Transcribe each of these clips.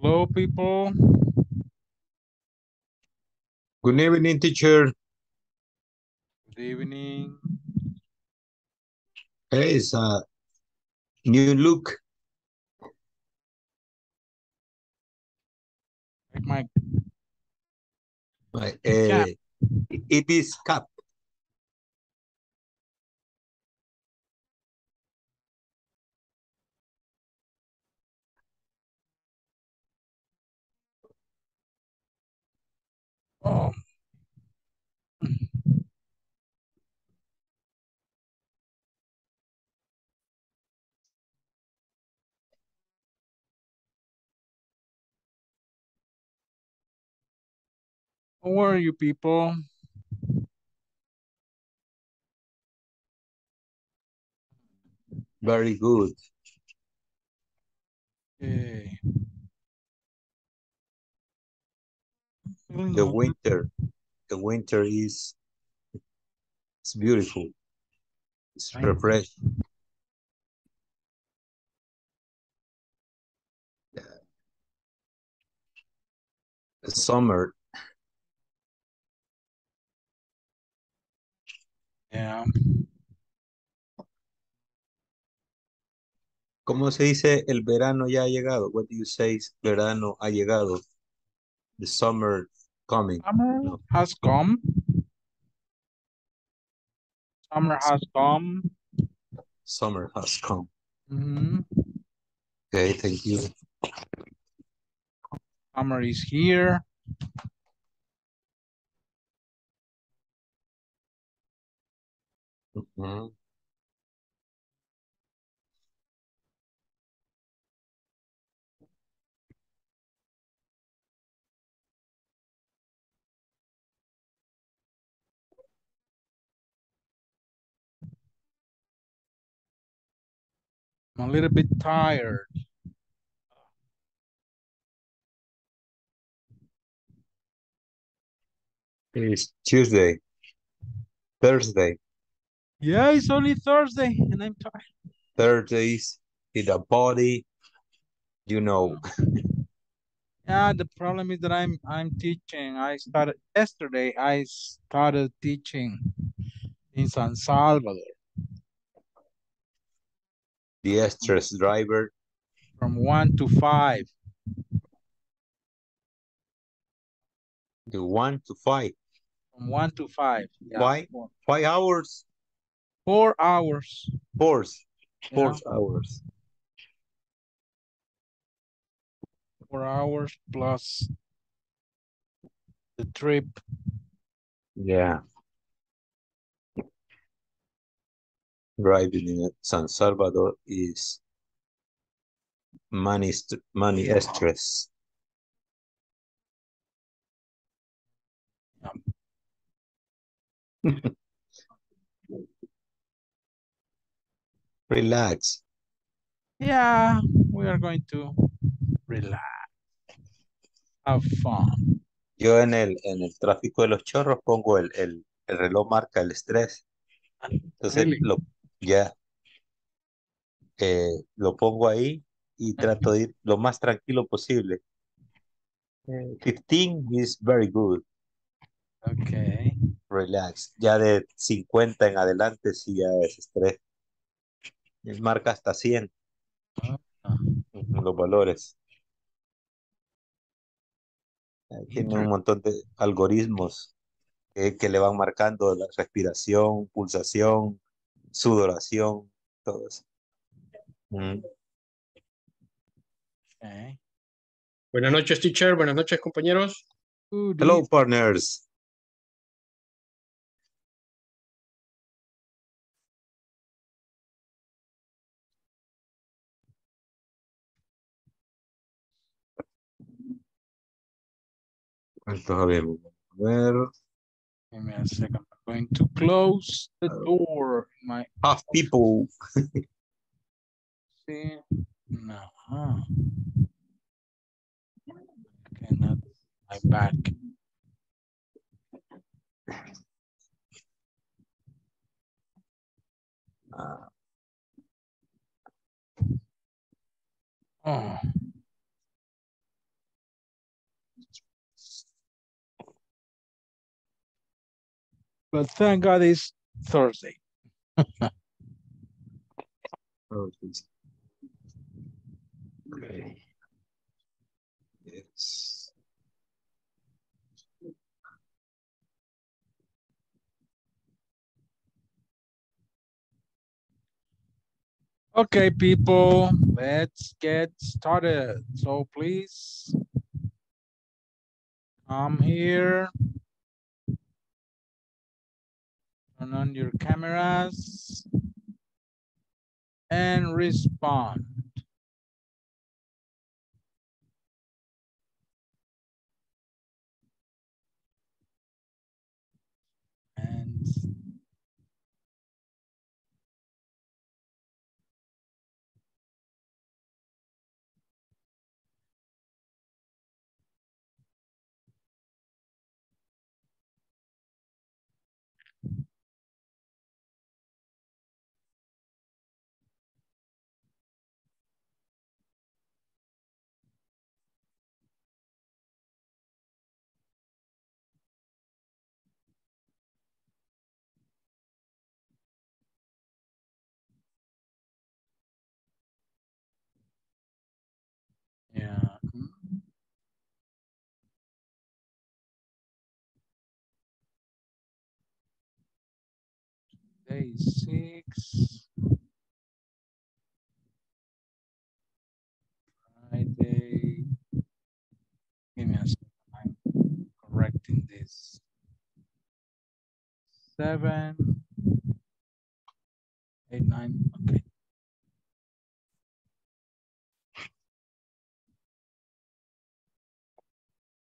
Hello, people. Good evening, teacher. Good evening. Hey, it's a new look. Like my Cap. uh, it is cap. Oh, how are you people? Very good. Okay. The winter, the winter is, it's beautiful. It's refreshing. The summer, Yeah. ¿cómo se dice el verano ya ha llegado? What do you say verano ha llegado? The summer coming. Summer No. has come. Summer has come. Summer has come. Mhm. Okay, thank you. Summer is here. Mhm. I'm a little bit tired. It's Tuesday, Thursday, Yeah, it's only Thursday and I'm tired. Thursdays in the body, you know. Yeah, the problem is that I'm I'm teaching. I started yesterday. I started teaching in San Salvador The stress driver, from one to five. the one to five, From one to five. Yeah, Why? Four, five hours, four hours. four, yeah, four hours. Four hours plus the trip. Yeah. Driving in San Salvador is money, st- money stress. Relax. Yeah, we are going to relax. Have fun. Yo en el, en el tráfico de los chorros pongo el, el, el reloj marca el estrés. Entonces Really? lo, ya, eh, lo pongo ahí y trato de ir lo más tranquilo posible. Eh, 15 is very good. Okay. Relax. Ya de 50 en adelante sí ya es estrés. Es marca hasta 100 Ah, los valores. Eh, Tiene un montón de algoritmos que, que le van marcando la respiración, pulsación, sudoración, todo eso. Mm, Okay. Buenas noches, teacher. Buenas noches, compañeros. Hello, partners. ¿Cuántos habemos? A ver, Give me a second. I'm going to close the door. in My half people. see. No. huh. I cannot. My back. Ah, Oh. But thank God it's Thursday. oh. Okay. Yes. Okay, people, let's get started. So please come here. Turn on your cameras and respond. Day six. Friday. Give me a second. I'm correcting this. Seven. Eight, nine, okay.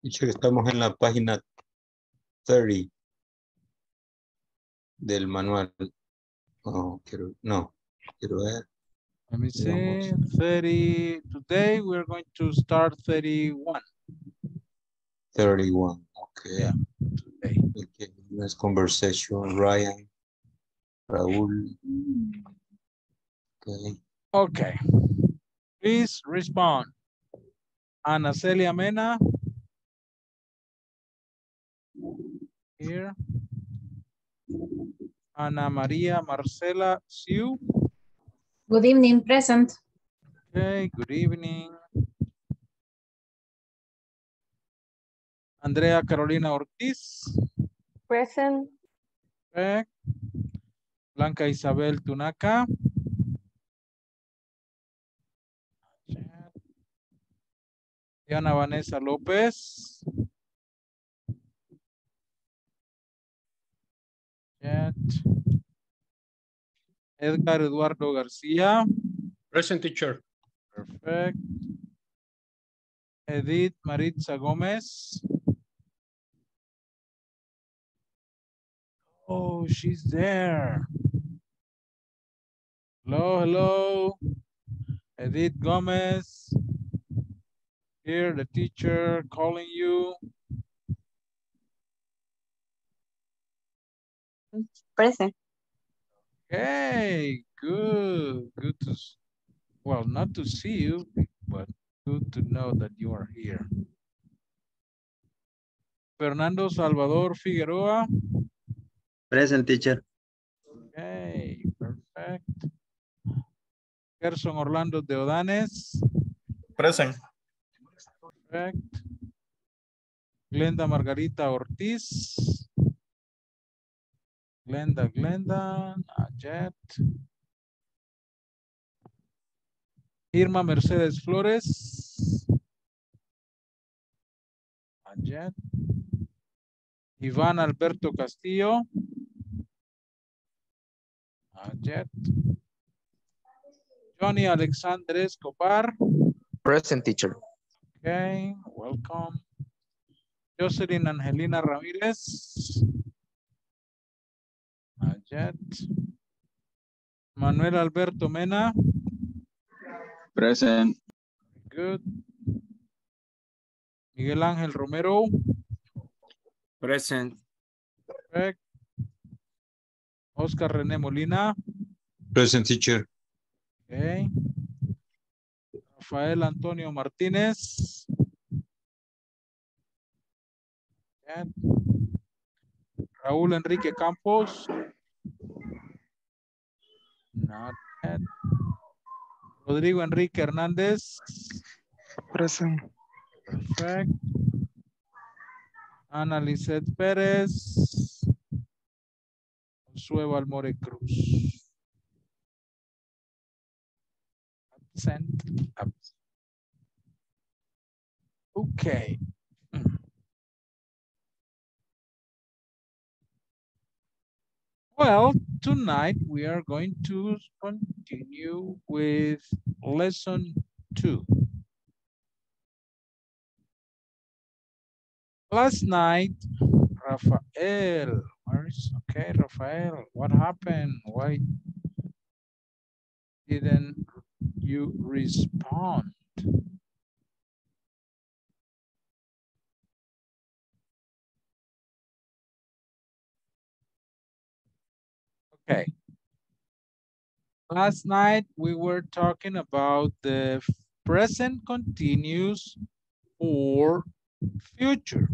Dicho que estamos en la página 30 del manual. No, quiero, no, quiero ver. Let me see, thirty, today we're going to start thirty-one 31. Okay. Yeah. today. Okay, nice conversation, Ryan, Raúl. Okay. Okay. Please respond. Ana Celia Mena. Here. Ana Maria Marcela Siu. Good evening, present. Okay, good evening. Andrea Carolina Ortiz. Present. Blanca Isabel Tunaca. Diana Vanessa López. Chat. Edgar Eduardo García. Present, teacher. Perfect. Edith Maritza Gómez. Oh, she's there. Hello, hello. Edith Gomez. Here, the teacher calling you. Present. Hey, good, good to, well, not to see you, but good to know that you are here. Fernando Salvador Figueroa. Present teacher. Okay, perfect. Gerson Orlando Deodanes. Present. Perfect. Glenda Margarita Ortiz. Glenda, Glenda, yet. Irma Mercedes Flores. Not yet. Iván Alberto Castillo. Not yet. Johnny Alexander Escobar. Present teacher. Okay, welcome. Jocelyn Angelina Ramirez. Manuel Alberto Mena. Present. Good. Miguel Ángel Romero. Present. Perfect. Oscar René Molina. Present teacher. Okay. Rafael Antonio Martínez. Raúl Enrique Campos. Not. Rodrigo Enrique Hernández. Present. Perfect. Ana Lisette Pérez. Josué Valmore Cruz. Absent. Absent. Okay. Well, tonight we are going to continue with lesson two. Last night, Rafael, where is, okay, Rafael, what happened? Why didn't you respond? Okay. Last night, we were talking about the present continuous or future.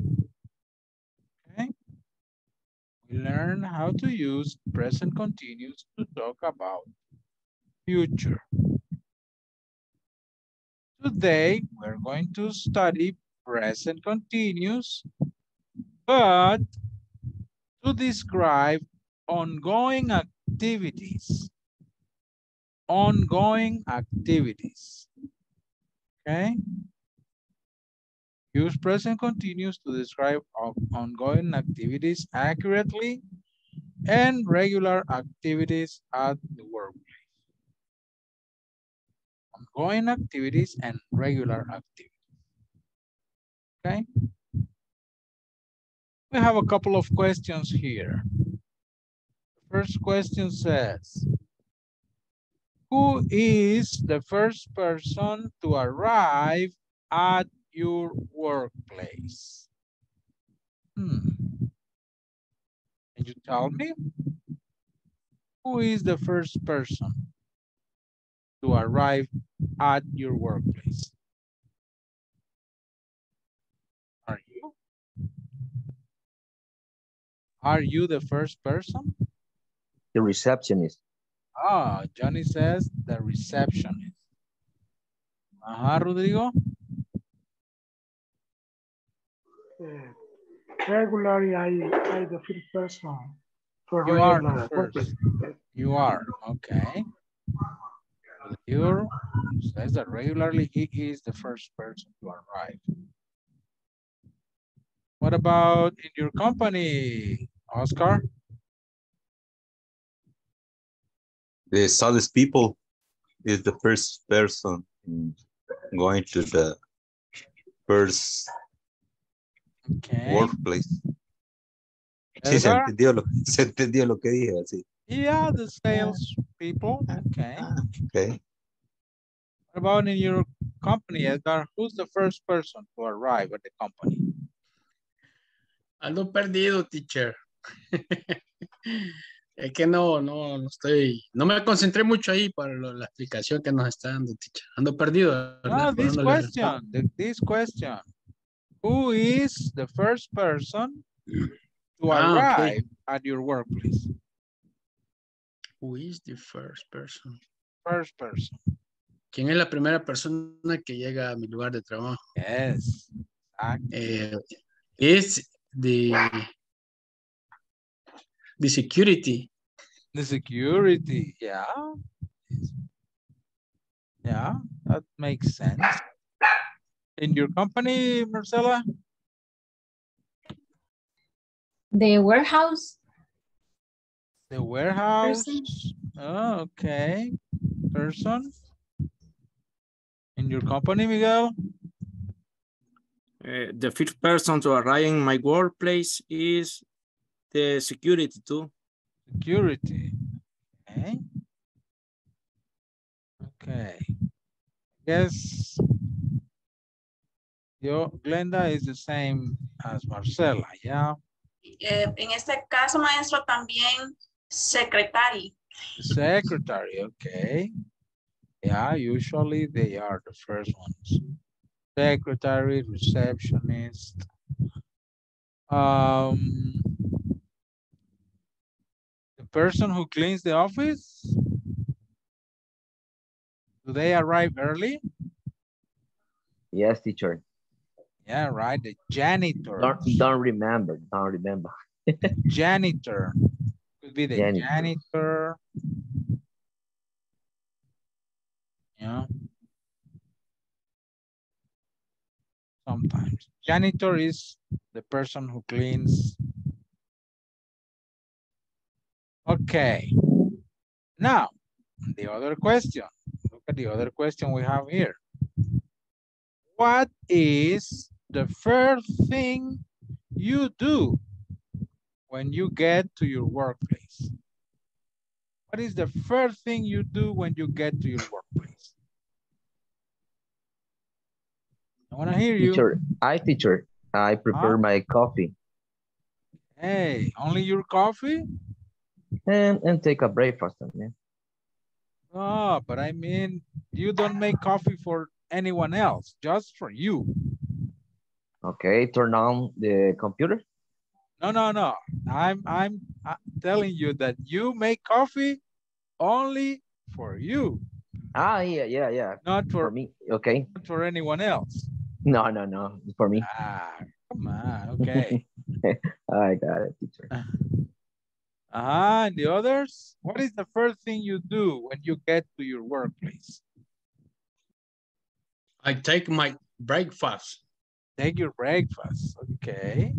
Okay. We learn how to use present continuous to talk about future. Today, we're going to study present continuous, but to describe ongoing activities. Ongoing activities. Okay. Use present continuous to describe ongoing activities accurately and regular activities at the workplace. Ongoing activities and regular activities. Okay. We have a couple of questions here. First question says, who is the first person to arrive at your workplace? Hmm. Can you tell me? Who is the first person to arrive at your workplace? Are you? Are you the first person? The receptionist. Ah, Johnny says the receptionist. Ajá, Rodrigo. Uh, regularly, I, I the first person for You are the work. first. You are, okay. You says that regularly he is the first person to arrive. What about in your company, Oscar? The saddest people is the first person going to the first Okay. workplace. Sí, se Edgar? entendió, lo, se entendió lo que dije, sí. Yeah, the sales people, okay. Ah, okay. What about in your company, Edgar? Who's the first person to arrive at the company? Ando perdido, teacher. es que no, no, no estoy, no me concentré mucho ahí para lo- la explicación que nos está dando, teacher. Ando perdido. ¿verdad? No, this question, the- this question. Who is the first person to Ah, okay. arrive at your workplace? Who is the first person? First person. ¿Quién es la primera persona que llega a mi lugar de trabajo? Yes. Eh, es the, the security. The security, yeah. Yeah, that makes sense. In your company, Marcela? The warehouse. The warehouse. Person. Oh, okay. Person. In your company, Miguel? Uh, the fifth person to arrive in my workplace is the security too. Security. Okay. Okay. Yes. Yo, Glenda is the same as Marcela, yeah? Eh, en este caso, maestro, también secretary. Secretary, okay. Yeah, usually they are the first ones. Secretary, receptionist. Um, the person who cleans the office? Do they arrive early? Yes, teacher. Yeah, right, the janitor. Don't, don't remember, don't remember. Janitor. Could be the Janitor. janitor. Yeah. Sometimes. Janitor is the person who cleans. Okay. Now, the other question. Look at the other question we have here. What is the first thing you do when you get to your workplace? What is the first thing you do when you get to your workplace? I want to hear you. Teacher, I teacher, I prepare Huh? my coffee Hey, only your coffee? And, and take a breakfast. Yeah. Oh, but I mean, you don't make coffee for anyone else, just for you. Okay, turn on the computer. No, no, no. I'm I'm uh, telling you that you make coffee only for you, Ah, yeah, yeah, yeah. not For for me, okay. not for anyone else. No, no, no, for me. Ah, come on. Okay. I got it, teacher. Uh-huh. And the others? What is the first thing you do when you get to your workplace? I take my breakfast. Take your breakfast. Okay.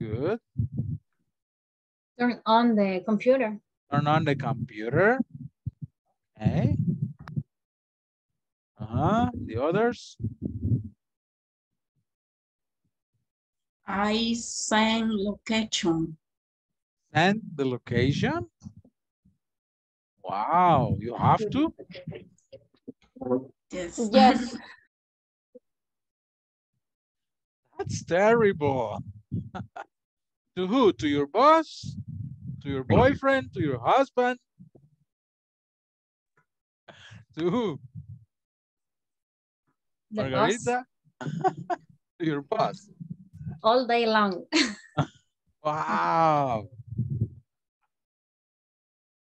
Good. Turn on the computer. Turn on the computer. Okay. Uh-huh. The others? I send location. Send the location. Wow, you have to? Yes. Yes. That's terrible. to who? To your boss? To your boyfriend? To your husband? To who? The Margarita? to your boss. all day long. Wow.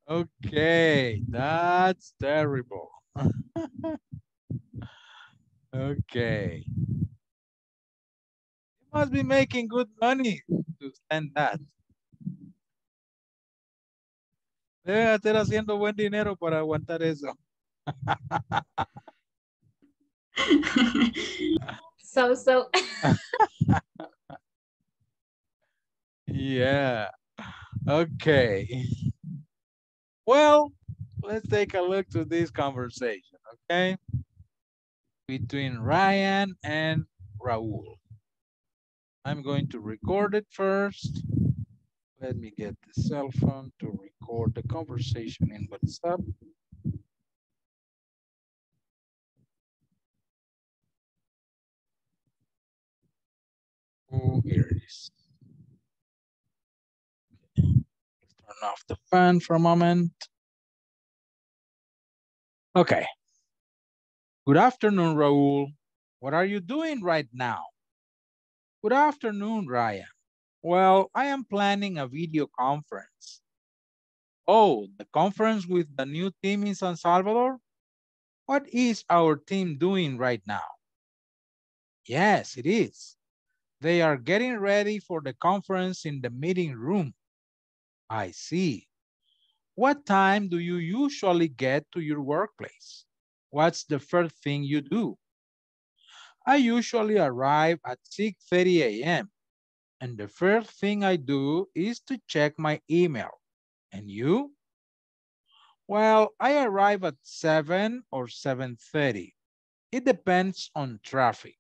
Okay, that's terrible. okay. You must be making good money to stand that. Debe estar haciendo buen dinero para aguantar eso. So, so. Yeah. Okay. Well, let's take a look to this conversation, okay? Between Ryan and Raul. I'm going to record it first. Let me get the cell phone to record the conversation in WhatsApp. Oh, here it is. Let's turn off the fan for a moment. Okay. Good afternoon, Raul. What are you doing right now? Good afternoon, Ryan. Well, I am planning a video conference. Oh, the conference with the new team in San Salvador? What is our team doing right now? Yes, it is. They are getting ready for the conference in the meeting room. I see. What time do you usually get to your workplace? What's the first thing you do? I usually arrive at 6.30 a.m. And the first thing I do is to check my email. And you? Well, I arrive at 7 or 7.30. It depends on traffic.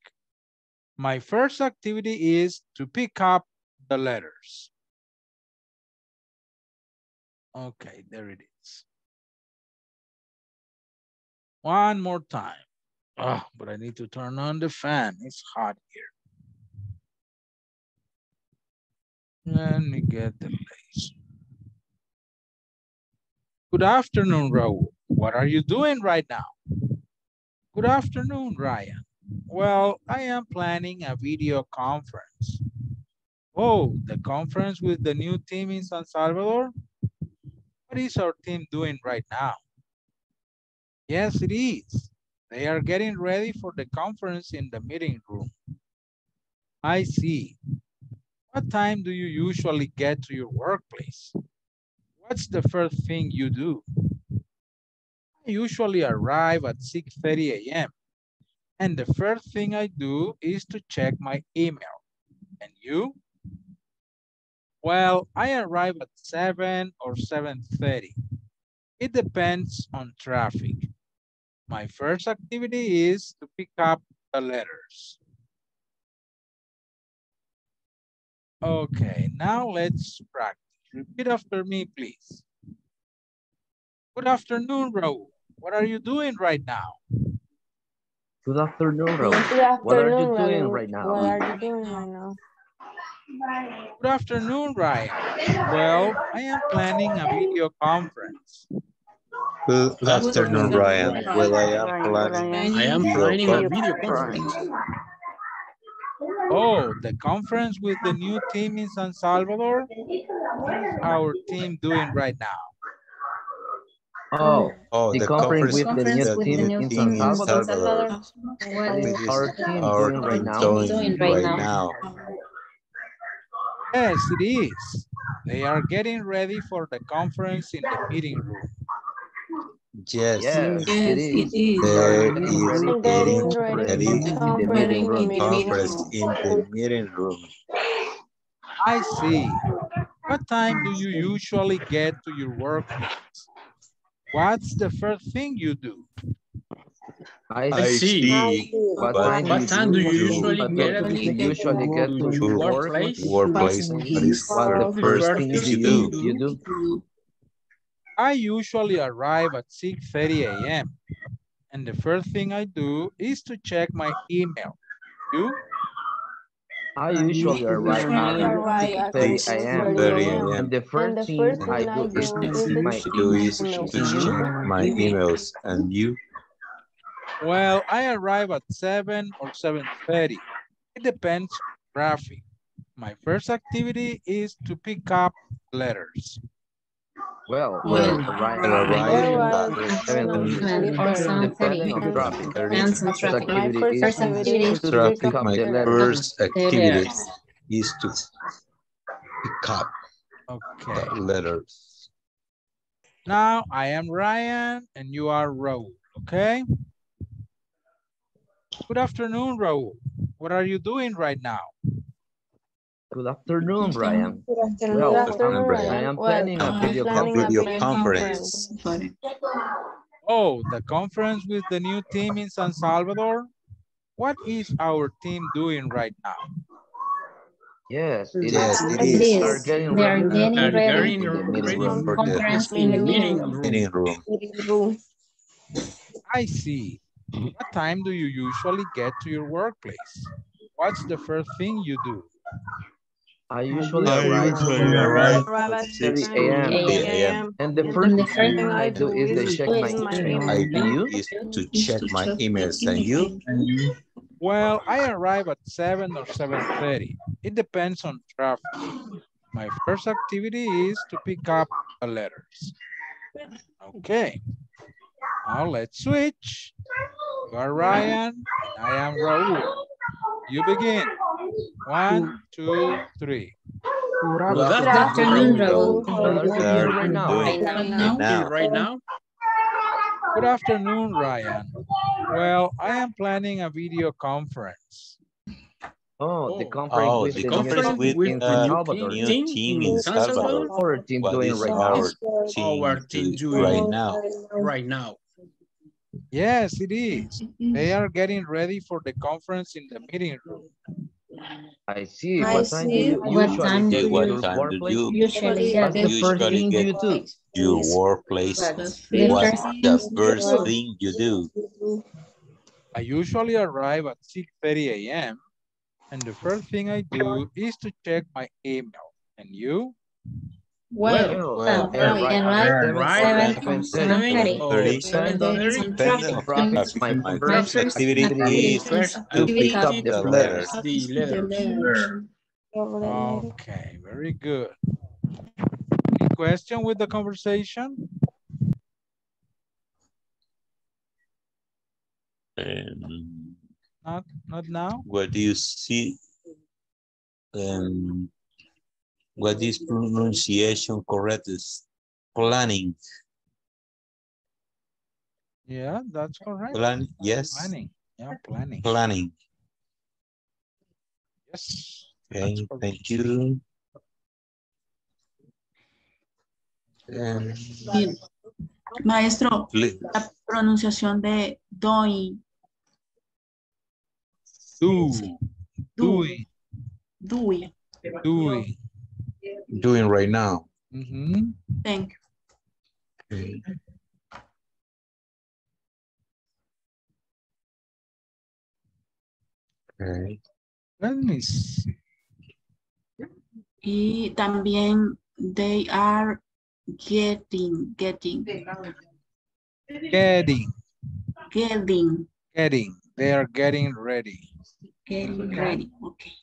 My first activity is to pick up the letters. Okay, there it is. One more time. Oh, but I need to turn on the fan. It's hot here. Let me get the place. Good afternoon, Raul. What are you doing right now? Good afternoon, Ryan. Well, I am planning a video conference. Oh, the conference with the new team in San Salvador? What is our team doing right now? Yes, it is. They are getting ready for the conference in the meeting room. I see. What time do you usually get to your workplace? What's the first thing you do? I usually arrive at 6.30 a.m. And the first thing I do is to check my email. And you? Well, I arrive at 7 or 7.30. It depends on traffic. My first activity is to pick up the letters. Okay, now let's practice. Repeat after me, please. Good afternoon, Raul. What are you doing right now? Good afternoon, Raul. Good What are you doing Raul. right now? What are you doing right now? Good afternoon, Ryan. Well, I am planning a video conference. Good afternoon, Ryan. Well, I am planning. I am planning a video conference. Oh, the conference with the new team in San Salvador? What is our team doing right now? Oh, Oh, the the conference conference with the new with team the in team San in Salvador. Salvador. What What is is Our team doing right now. doing Doing right right now. Now? Yes, it is. They are getting ready for the conference in the meeting room. Yes, Yes, it is. They are getting is ready for getting the ready ready for in the the conference meeting in the room. meeting conference room. in the meeting room. I see. What time do you usually get to your workplace? What's the first thing you do? I I see. see. What What time What time do you usually get do to you usually get to to your workplace? workplace? What is What the the first first thing thing you you do? you do? I usually arrive at 6.30 a.m. And the first thing I do is to check my email. You? I usually arrive at 6:30 a.m. And the first the thing first I thing I do do is to is check to my I do is email. to check my emails and you? Well, I arrive at 7 or 7.30. It depends on traffic. My first activity is to pick up letters. Well, Well, arrive I arrive Well, at seven or Seven seven thirty. traffic. Depends on First traffic. My first activity is to pick up My letters. first activity is to pick up Okay. the letters. Now I am Ryan and you are Raul, okay? Good afternoon, Raul. What are you doing right now? Good afternoon, Brian. Good afternoon, Well, good afternoon, Brian. I am planning a I'm video planning conference. Video video conference. Sorry. Oh, the conference with the new team in San Salvador? What is our team doing right now? Yes, it Yes, is. it It is. They are getting They are ready getting Are ready getting in the meeting ready room. For the conference In in the the meeting meeting room. room. meeting room. meeting room. I see. What time do you usually get to your workplace? What's the first thing you do? I usually I arrive usually arrive Arrive at at 6 6 a.m. a.m. And the first the thing first I do is to check my my email. I do is to check my emails and you? Well, I arrive at 7 or 7.30. It depends on traffic. My first activity is to pick up the letters. Okay. Now let's switch. You are Ryan, and I am Raul. You begin. One, two, three. Good Good afternoon. Good Raul. Raul. What are you doing right now? Right now? now? Right now? Good afternoon, Ryan. Well, I am planning a video conference. Oh, the Oh. conference Oh, with the the conference new with in uh, Salvador. new team team in in San Salvador? Salvador. Our team What doing right now. Our team doing right now? right now. Yes, it is. They mm-hmm. are getting ready for the conference in the meeting room. I see. I What time do see. you What usually time get do to What your time do workplace? you Usually What's get the it. first thing you do? your workplace? The What's first the first thing you do? I usually arrive at 6.30 a.m. and the first thing I do is to check my email. And you? Well, Well, well, and right, Right seven, seven, my first activity activity is to pick up the the letters. letters. the letters. Okay, very good. Any question with the conversation? Um, Not, not now? what do you see? Um, what is pronunciation correct is planning. Yeah, that's correct. Plan, yes, Planning, yeah, planning. planning. Yes. Okay, thank you. Um, Maestro, pl- la pronunciación de doing, Do, do, doing, doing. doing. Doing right now. Mhm. Thank you. Okay. Okay. Let me see. Y también they are getting, getting, Getting, getting, getting, they are getting ready. getting ready. Okay.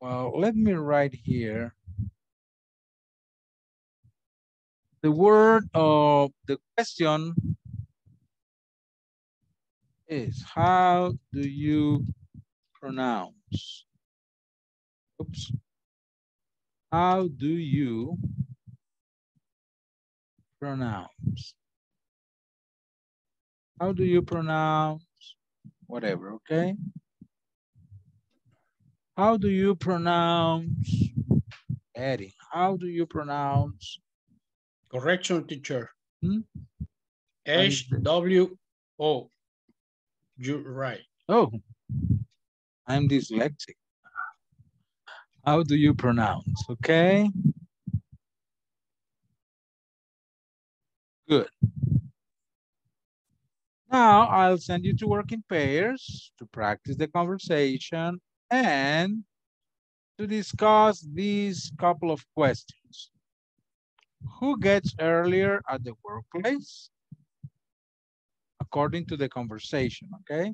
Well, let me write here. The word of the question is how do you pronounce? Oops. How do you pronounce? How do you pronounce whatever, okay? How do you pronounce Eddie? How do you pronounce Correction, teacher. Hmm? H W O. You're right. Oh, I'm dyslexic. How do you pronounce? Okay. Good. Now I'll send you to work in pairs to practice the conversation and to discuss these couple of questions. Who gets earlier at the workplace? According to the conversation, okay?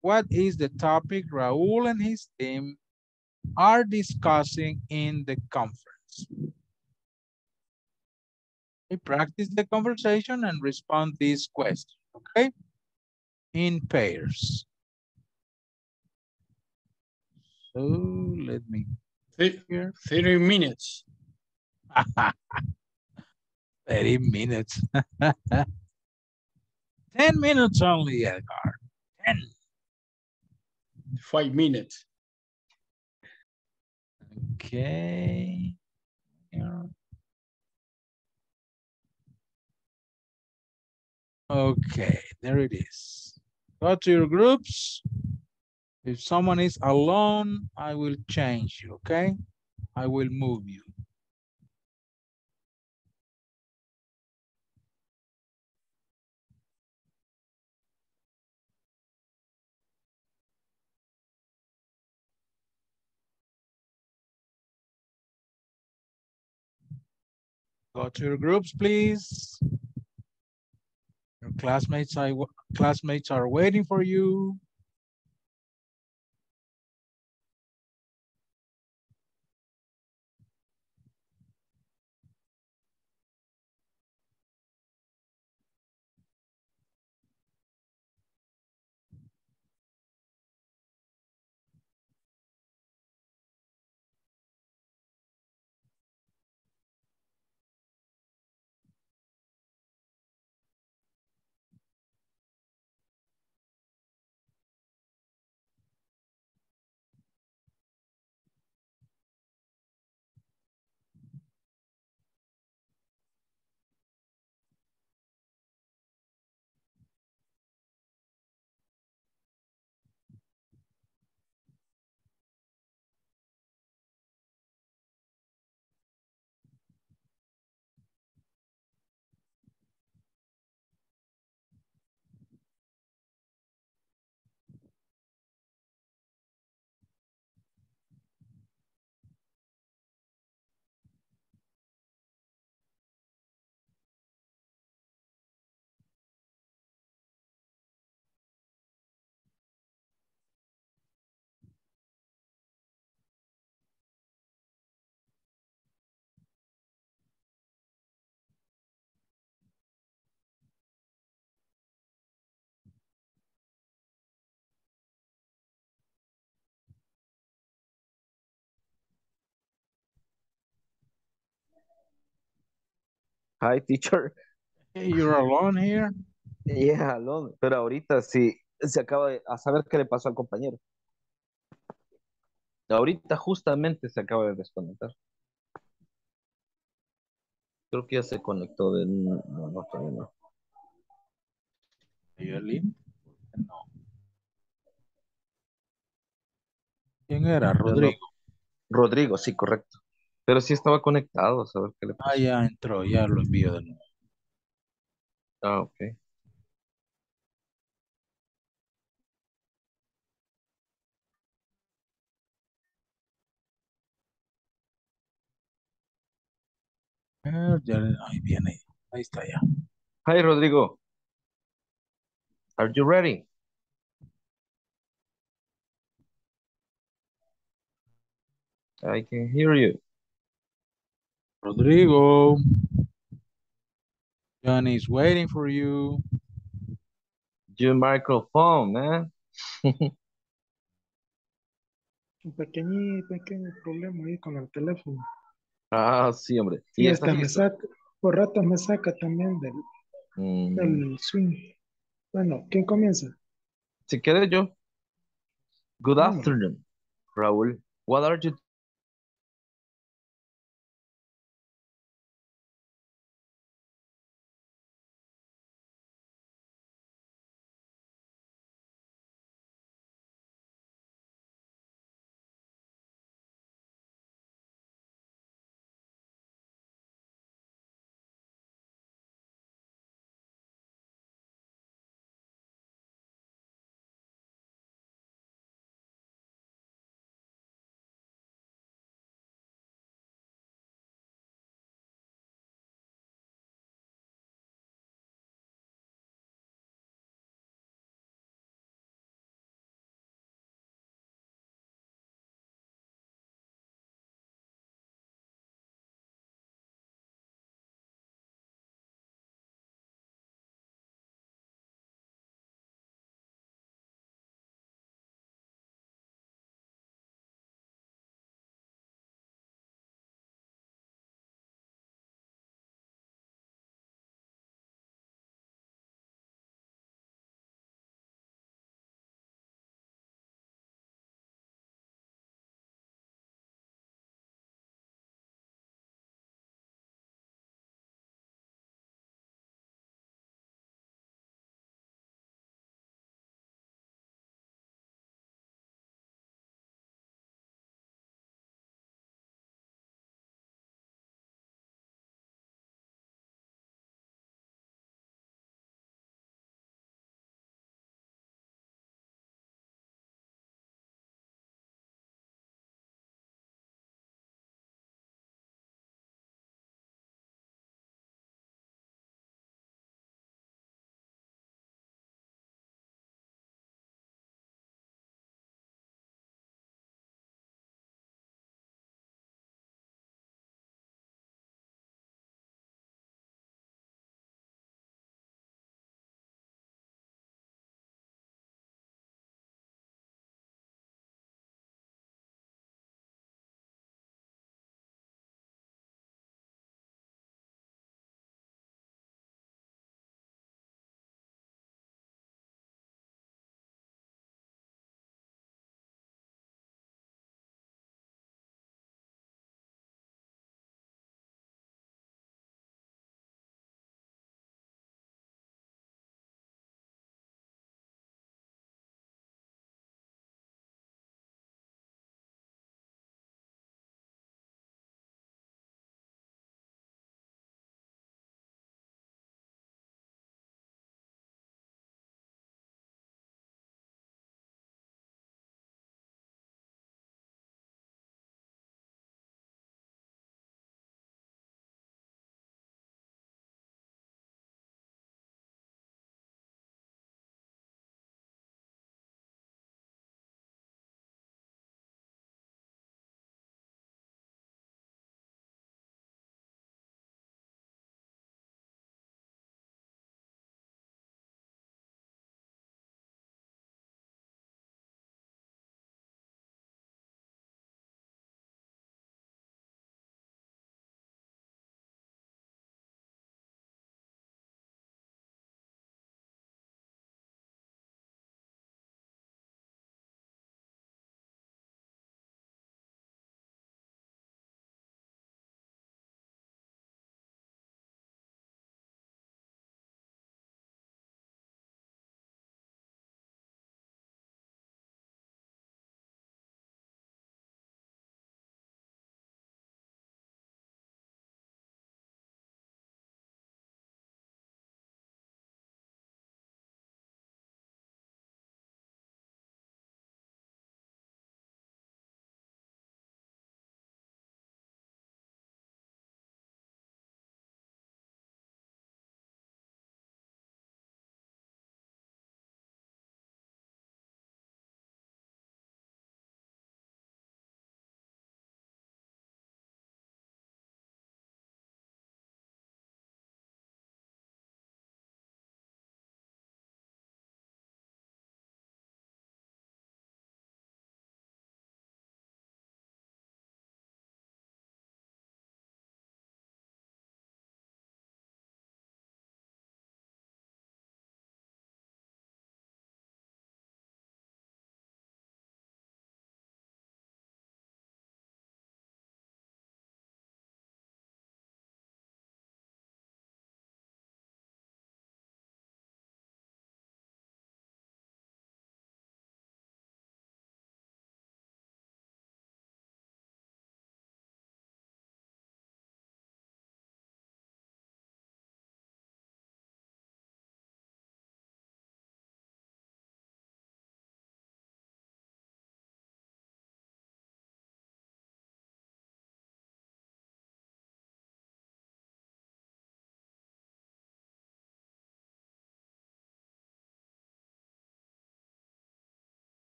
What is the topic Raul and his team are discussing in the conference? We practice the conversation and respond these questions, okay? In pairs. So let me here. 30 minutes. 30 minutes. 10 minutes only, Edgar. 10. Five minutes. Okay. Yeah. Okay, there it is. Go to your groups. If someone is alone, I will change you, okay? I will move you. Go to your groups, please. Your classmates, I, classmates are waiting for you. Hi, teacher. Hey, you're alone here? Yeah, alone. Pero ahorita sí se acaba de a saber qué le pasó al compañero. Ahorita justamente se acaba de desconectar. Creo que ya se conectó de... No, no, todavía no. No. ¿Quién era? Rodrigo. Rodrigo, sí, correcto. Pero sí estaba conectado, a saber qué le pasó. Ah, ya entró, ya lo envío de nuevo. Ah, ok. Ah, ya, ahí viene. Ahí está ya. Hi, Rodrigo. Are you ready? I can hear you. Rodrigo. Johnny is waiting for you. Your microphone, man. Un pequeño, pequeño problema ahí con el teléfono. Ah, sí, hombre. Y ¿Y hasta estás me saca, por rato me saca también del, Mm, del swing. Bueno, ¿quién comienza? Si quieres yo. Good afternoon, Raúl. What are you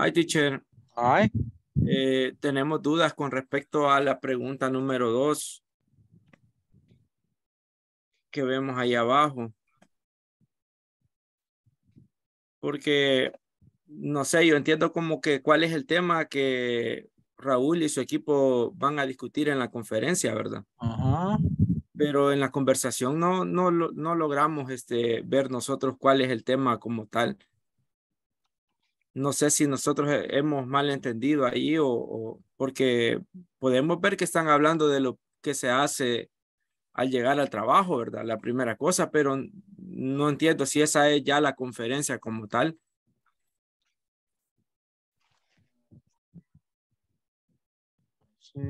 Hi, teacher. Hi. Eh, tenemos dudas con respecto a la pregunta número dos que vemos ahí abajo. Porque, no sé, yo entiendo como que cuál es el tema que Raúl y su equipo van a discutir en la conferencia, ¿verdad? Ajá. Pero en la conversación no, no, no logramos este, ver nosotros cuál es el tema como tal. No sé si nosotros he- hemos mal entendido ahí o, o- porque podemos ver que están hablando de lo que se hace al llegar al trabajo, ¿verdad? La primera cosa, pero no entiendo si esa es ya la conferencia como tal. Sí.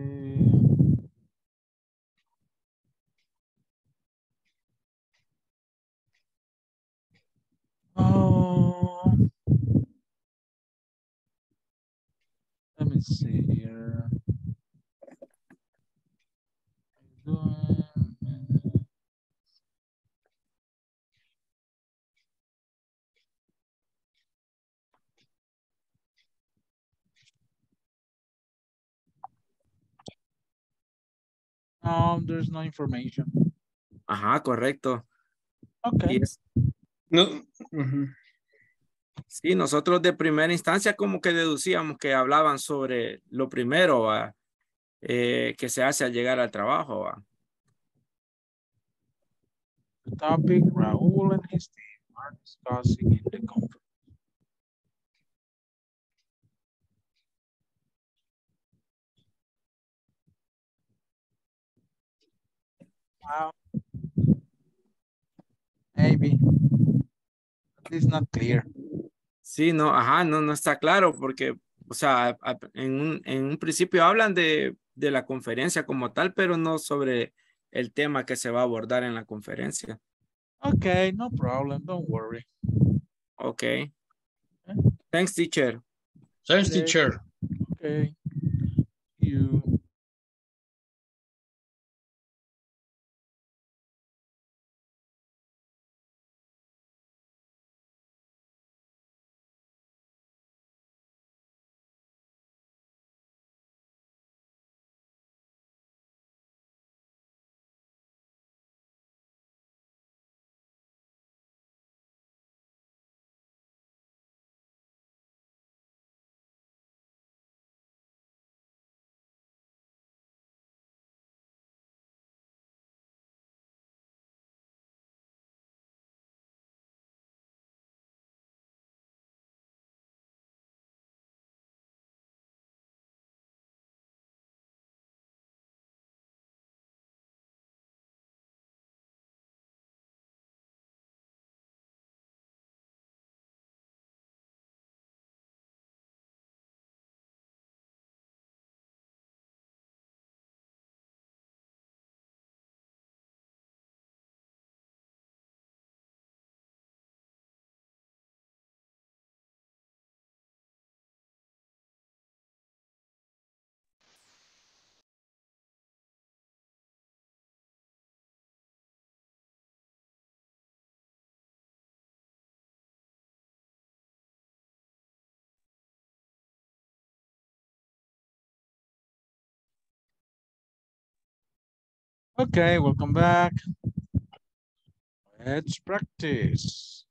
Oh. Let me see here. No, there's no information. Ajá, correcto. Okay. Yes. es- No. ujú. Sí, nosotros de primera instancia como que deducíamos que hablaban sobre lo primero. Eh, que se hace al llegar al trabajo. ¿va? The topic Raúl and his team are discussing in the conference. Wow. Maybe. Least not clear. Sí, no, ajá, no, no está claro porque, o sea, en un, en un principio hablan de, de la conferencia como tal, pero no sobre el tema que se va a abordar en la conferencia. Okay, no problem. Don't worry. Ok. Thanks, teacher. Thanks, Okay. teacher. Okay. You. Okay, welcome back. Let's practice.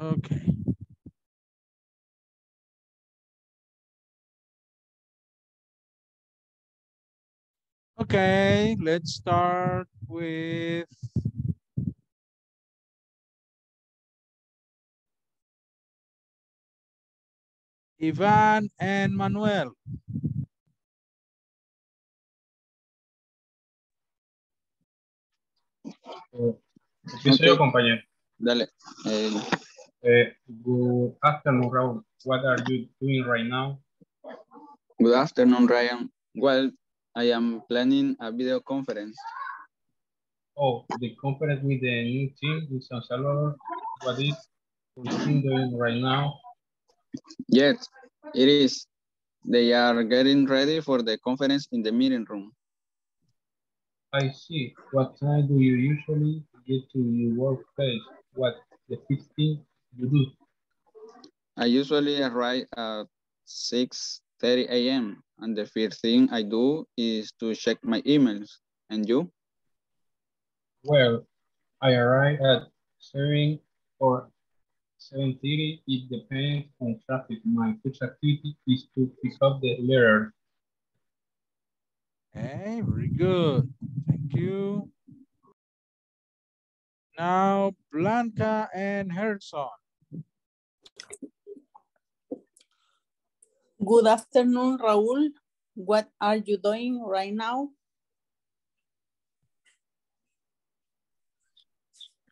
Okay. Okay, let's start with Ivan and Manuel. Empiezo yo, compañero. Dale. eh, Eh, good afternoon, Raúl. What are you doing right now? good afternoon, Ryan. Well, I am planning a video conference. Oh, the conference with the new team in San Salvador. What is your team doing right now? Yes, it is. They are getting ready for the conference in the meeting room. I see. What time do you usually get to your workplace? What the 15 you do? I usually arrive at 6.30 a.m. and the first thing I do is to check my emails. And you? Well, I arrive at 7 or 7.30. It depends on traffic. My first activity is to pick up the letter. Okay, very good. Thank you. Now, Blanca and Herson. Good afternoon, Raul. What are you doing right now?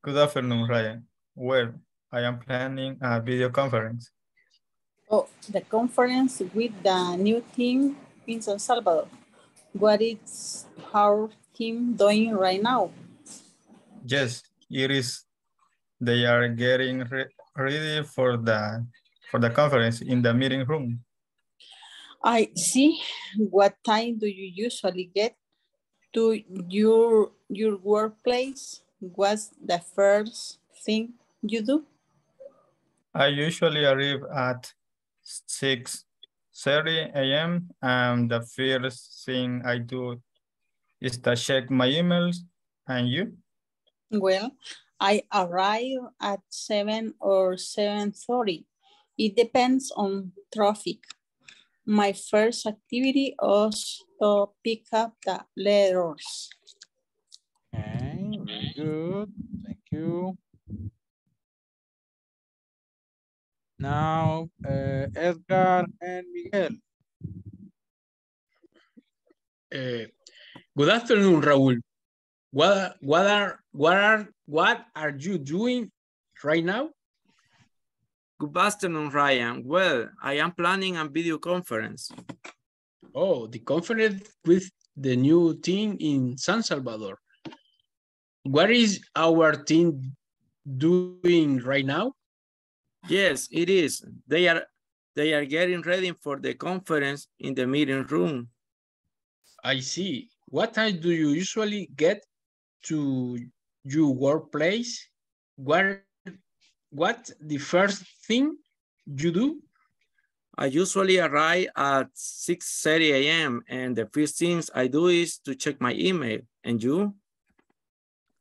Good afternoon, Ryan. Well, I am planning a video conference. Oh, the conference with the new team in San Salvador. What is our team doing right now? Yes, it is. They are getting re ready for the for the conference in the meeting room. I see. What time do you usually get to your your workplace? What's the first thing you do? I usually arrive at 6.30 a.m. and the first thing I do is to check my emails. And you? Well, I arrive at 7 or 7.30. It depends on traffic. My first activity was to pick up the letters. Okay, very good. Thank you. Now, uh, Edgar and Miguel. Uh, good afternoon, Raul. What what are what are what are you doing right now? Good afternoon, Ryan. Well, I am planning a video conference. Oh, the conference with the new team in San Salvador. What is our team doing right now? Yes, it is. They are they are getting ready for the conference in the meeting room. I see. What time do you usually get to your workplace? What what the first thing you do? I usually arrive at 6.30 a.m. and the first things I do is to check my email. And you?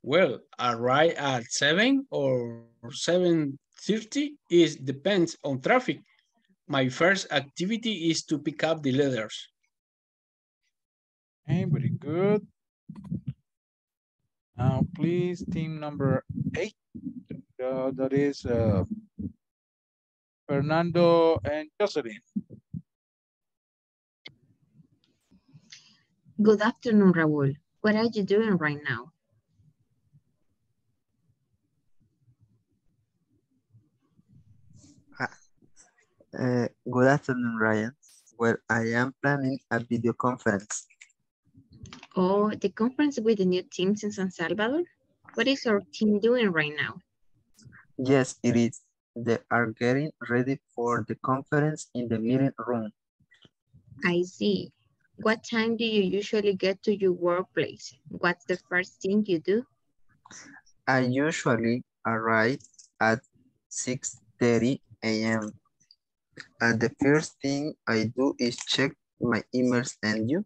Well, arrive at 7 or 7.30 is depends on traffic. My first activity is to pick up the letters. Okay, very good. Now, please, team number eight. Uh, that is uh, Fernando and Jocelyn. Good afternoon, Raul. What are you doing right now? Uh, good afternoon, Ryan. Well, I am planning a video conference. Oh, the conference with the new teams in San Salvador? What is your team doing right now? Yes, it is. They are getting ready for the conference in the meeting room. I see. What time do you usually get to your workplace? What's the first thing you do? I usually arrive at 6.30 a.m. And the first thing I do is check my emails and you?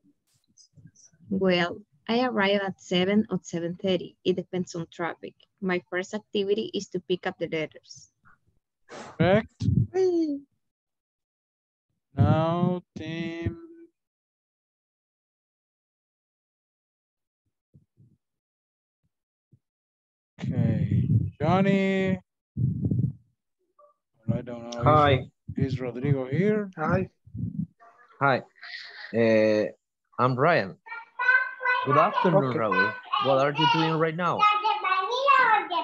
Well, I arrive at 7 or 7.30. It depends on traffic. My first activity is to pick up the letters. Correct. Now, team. Okay, Johnny. I don't know. Hi. Is, is Rodrigo here? Hi. Hi. Uh, I'm Ryan. Good afternoon, Okay. Raul. What are you doing right now?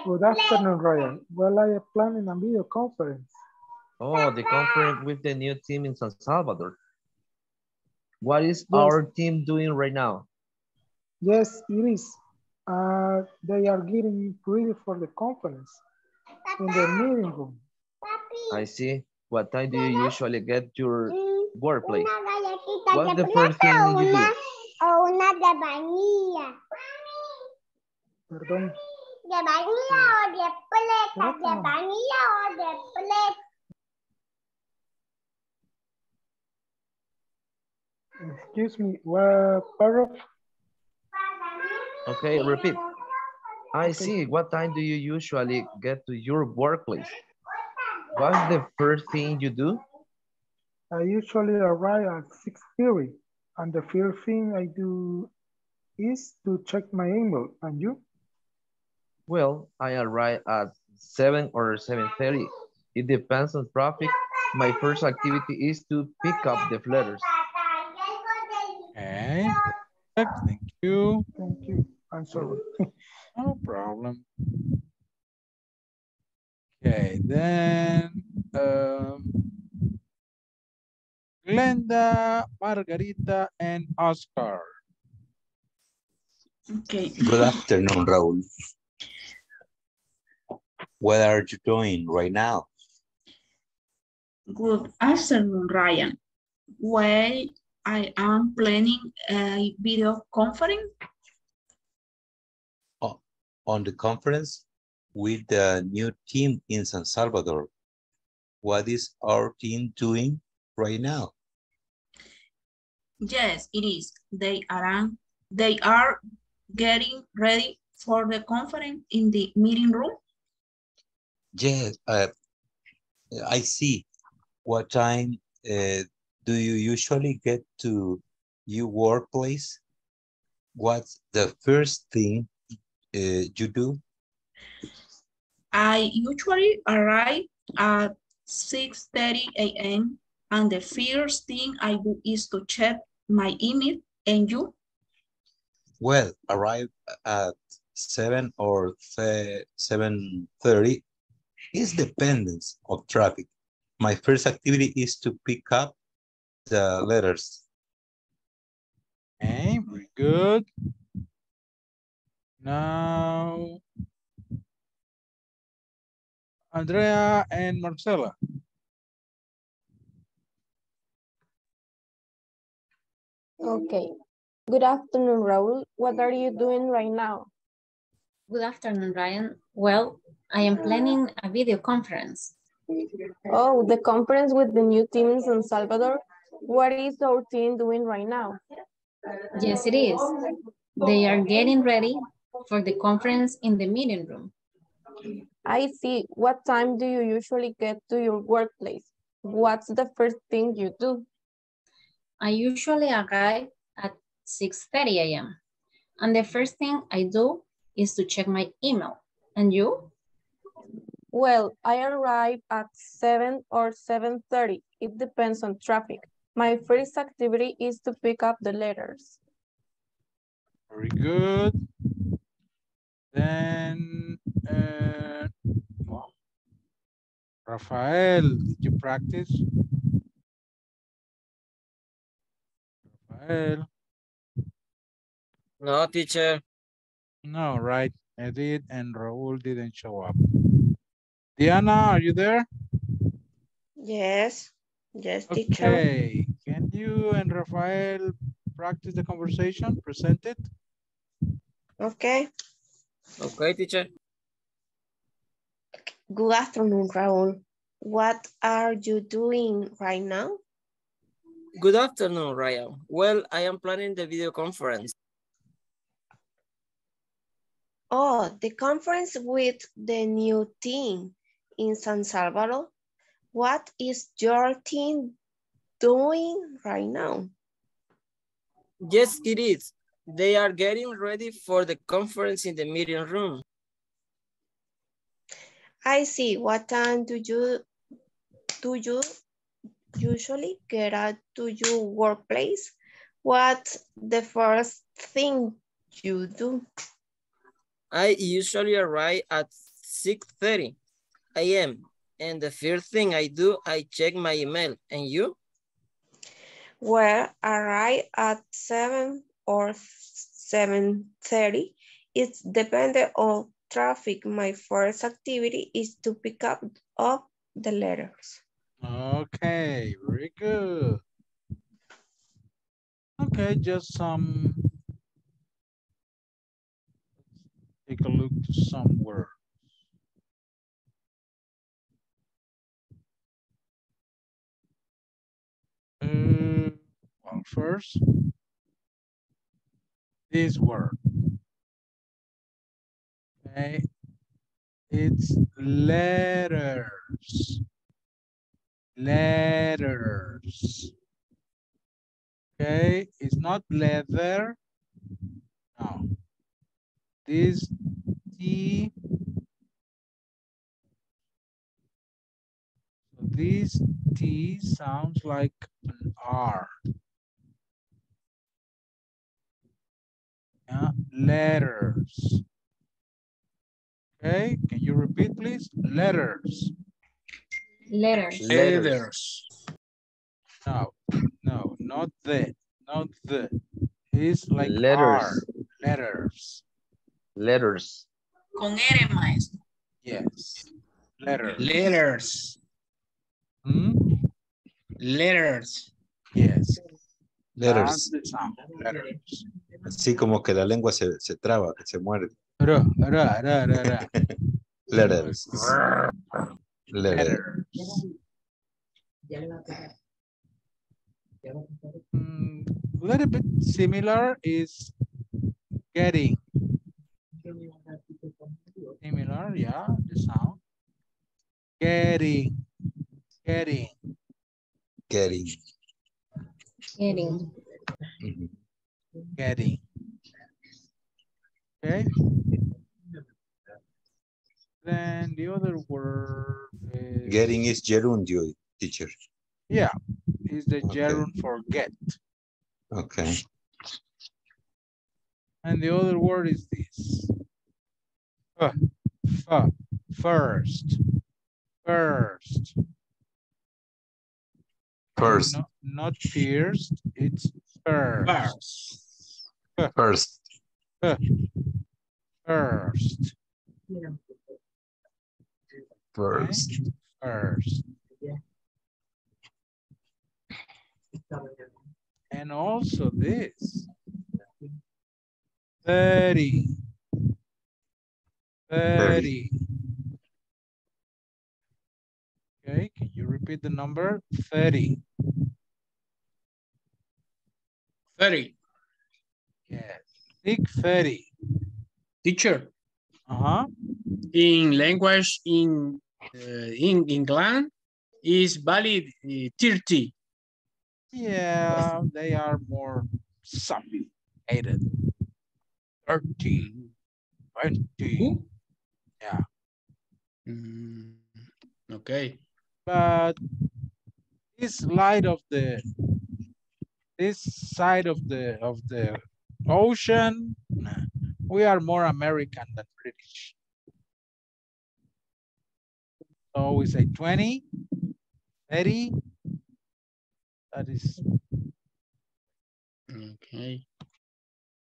Good afternoon, Ryan. Well, I am planning a video conference. Oh, the conference with the new team in San Salvador. What is Yes. our team doing right now? Yes, it is. Uh, they are getting ready for the conference in the meeting room. I see. What time do you usually get your workplace? What's the first thing you do? O una de vainilla. Perdón. ¿De vainilla o de pleta? ¿De vainilla o de pleta? Excuse me, what paragraph? Okay, repeat. I see. What time do you usually get to your workplace? What's the first thing you do? I usually arrive at 6.30 and the first thing I do is to check my email. And you? Well, I arrive at 7 or 7.30. It depends on traffic. My first activity is to pick up the letters. Okay. Thank you. Thank you. I'm sorry. No problem. Okay, then um, Glenda, Margarita, and Oscar. Okay. Good afternoon, Raul. What are you doing right now? Good afternoon, Ryan. Well, I am planning a video conference. Oh, on the conference with the new team in San Salvador. What is our team doing right now? Yes, it is. They are they are getting ready for the conference in the meeting room. Yes, uh, I see. What time uh, do you usually get to your workplace? What's the first thing uh, you do? I usually arrive at 6.30 a.m. and the first thing I do is to check my email and you? Well, arrive at 7 or 7.30 is dependence of traffic. My first activity is to pick up the letters. Okay, very good. Now, Andrea and Marcela. Okay. Good afternoon, Raul. What are you doing right now? Good afternoon, Ryan. Well, I am planning a video conference. Oh, the conference with the new teams in Salvador. What is our team doing right now? Yes, it is. They are getting ready for the conference in the meeting room. I see. What time do you usually get to your workplace? What's the first thing you do? I usually arrive at 6.30 a.m. And the first thing I do is to check my email. And you? Well, I arrive at 7 or 7.30. It depends on traffic. My first activity is to pick up the letters. Very good. Then, uh. Rafael, did you practice? Rafael. No, teacher. No, right. Edith and Raul didn't show up. Diana, are you there? Yes. Yes, teacher. Okay. Can you and Rafael practice the conversation? Present it. Okay. Okay, teacher. Good afternoon, Raul. What are you doing right now? Good afternoon, Ryan. Well, I am planning the video conference. Oh, the conference with the new team in San Salvador. What is your team doing right now? Yes, it is. They are getting ready for the conference in the meeting room. I see. What time do you do you usually get out to your workplace? What's the first thing you do? I usually arrive at 6.30 a.m. And the first thing I do, I check my email. And you? Well, arrive at 7 or 7.30. It's dependent on traffic. My first activity is to pick up, up the letters. Okay, very good. Okay, just some. Take a look to some words. Uh, well, first, this word. Okay, it's letters. Letters. Okay, it's not leather. No. This T. This T sounds like an R. Yeah, letters. Okay, can you repeat please? Letters. Letters. Letters. No, no, not the, not the. It's like Letters. R. Letters. Letters. Con R, maestro. Yes. Letters. Letters. Hmm? Letters. Yes. Letters. Letters. Así como que la lengua se, se traba, que se muerde. Letters. Letters. Mm, little bit similar is getting. Similar, yeah, the sound. Getting. Getting. Getting. Getting. Mhm. Getting. Okay. Then the other word is, Getting is gerundio, teacher. yeah, is the Okay. gerund for get. Okay. And the other word is this. F, f, first, first. First. Not, not pierced, it's first. First. F, First, First. First. First. And also this. 30. 30. Okay, can you repeat the number? 30. 30. Yes. Thick 30. Teacher. Uh-huh. In language in in England is valid uh, 30. Yeah, they are more sophisticated. 30, 20. Yeah. Mm, okay. But this light of the this side of the of the ocean, we are more American than British. So we say 20, 30. That is Okay.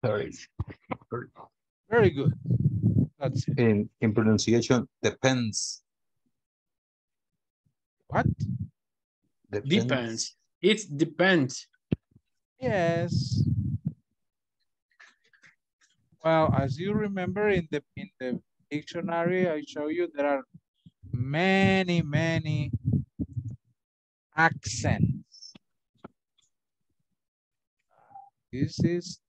Sorry. very good. That's it. In, in pronunciation, depends. What? Depends. It depends. Yes. Well, as you remember in the in the dictionary, I show you there are many, many accents. This is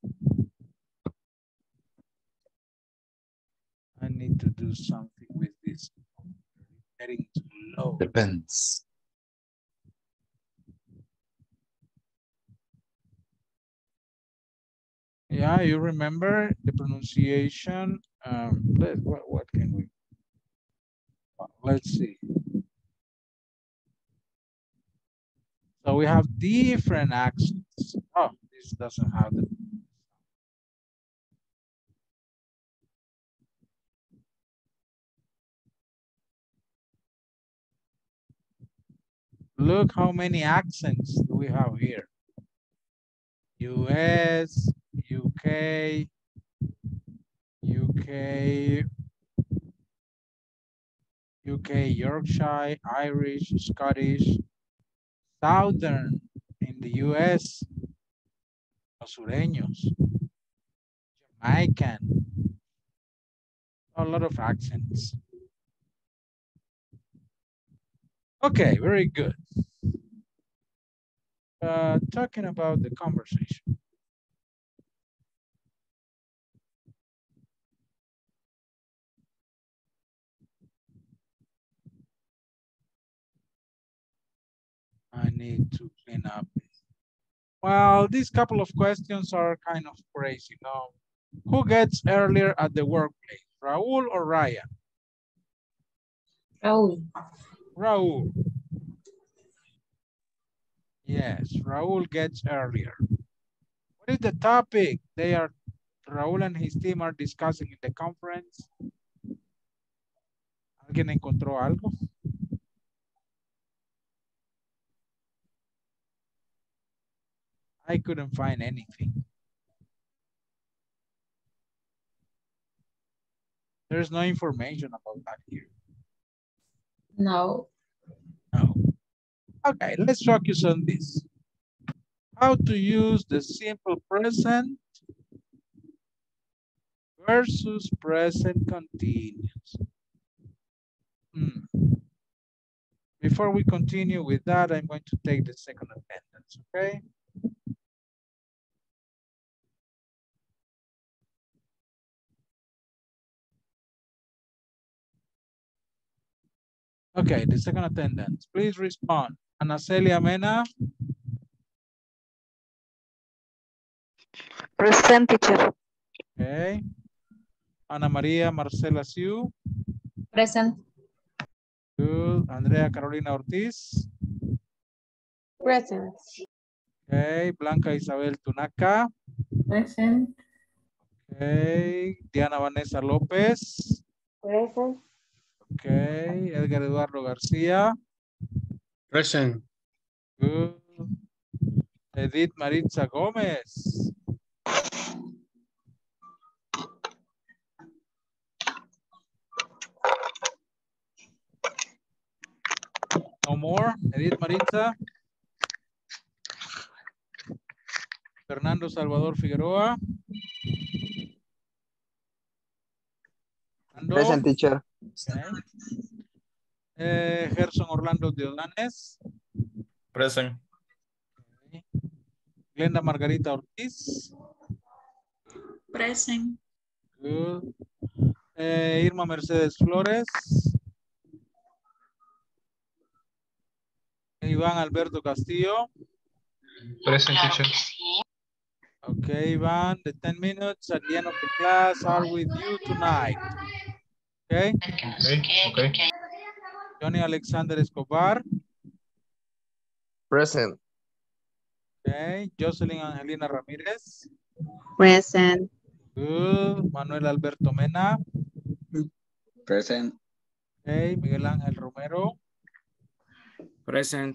I need to do something with this. Getting too low. Depends. Yeah, you remember the pronunciation. Um, let, what, what can we? Let's see. So we have different accents. Oh, this doesn't have the. Look how many accents do we have here. US, UK, UK, UK, Yorkshire, Irish, Scottish, Southern in the US, los Jamaican, a lot of accents. Okay, very good. Uh, talking about the conversation. I need to clean up. Well, these couple of questions are kind of crazy. No, who gets earlier at the workplace, Raul or Ryan? Raul. Raul. Yes, Raul gets earlier. What is the topic they are, Raul and his team are discussing in the conference? ¿Alguien encontró algo? I couldn't find anything. There's no information about that here. No. No. Okay, let's focus on this. How to use the simple present versus present continuous. Hmm. Before we continue with that, I'm going to take the second attendance, okay? Okay, the second attendance, please respond. Ana Celia Mena, Present teacher. okay. Ana María Marcela Siu, Present. good. Andrea Carolina Ortiz, Present. okay. Blanca Isabel Tunaca, Present. okay. Diana Vanessa López, Present. Okay. Edgar Eduardo García, Present. good. Edith Maritza Gómez, No more. Edith Maritza. Fernando Salvador Figueroa. Present teacher. Okay. Eh, Gerson Orlando Diodanes. Present. Glenda Margarita Ortiz. Present. Good. Eh, Irma Mercedes Flores. Iván Alberto Castillo. Present teacher. Okay, Iván, the 10 minutes at the end of the class are with you tonight. Okay? Okay, okay. Johnny Alexander Escobar. Present. Okay. Jocelyn Angelina Ramirez. Present. Good. Manuel Alberto Mena. Present. Okay. Miguel Ángel Romero. Present.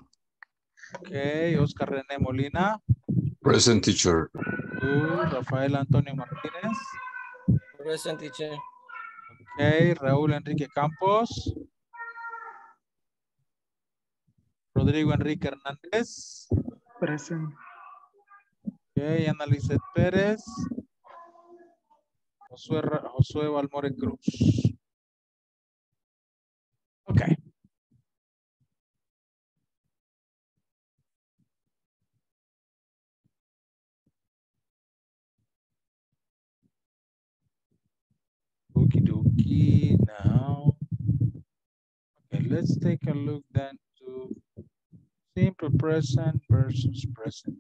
Okay. Oscar René Molina. Present teacher. Good. Rafael Antonio Martínez. Present teacher. Okay. Raúl Enrique Campos. Rodrigo Enrique Hernández. Present. Okay. Ana Lizeth Pérez. Josué, Josué Valmore Cruz. Dokie now. Okay, let's take a look then to simple present versus present.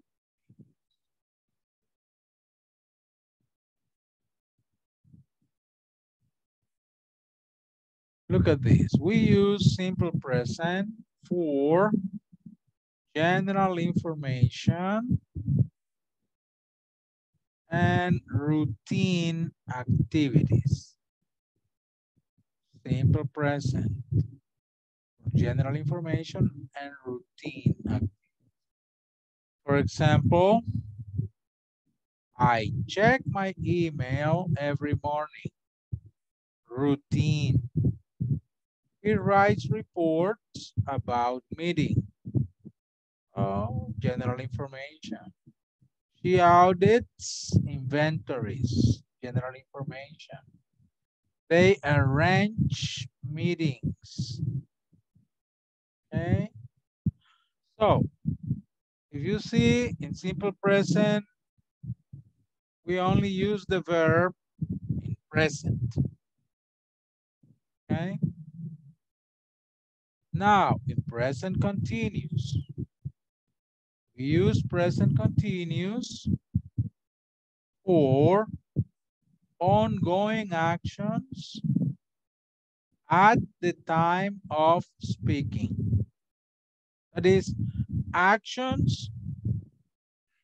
Look at this. We use simple present for general information and routine activities. Simple present, general information and routine. For example, I check my email every morning. routine. He writes reports about meeting. Oh, general information. She audits inventories, general information. They arrange meetings. Okay. So, if you see in simple present, we only use the verb in present. Okay. Now, in present continuous, we use present continuous for ongoing actions at the time of speaking. That is, actions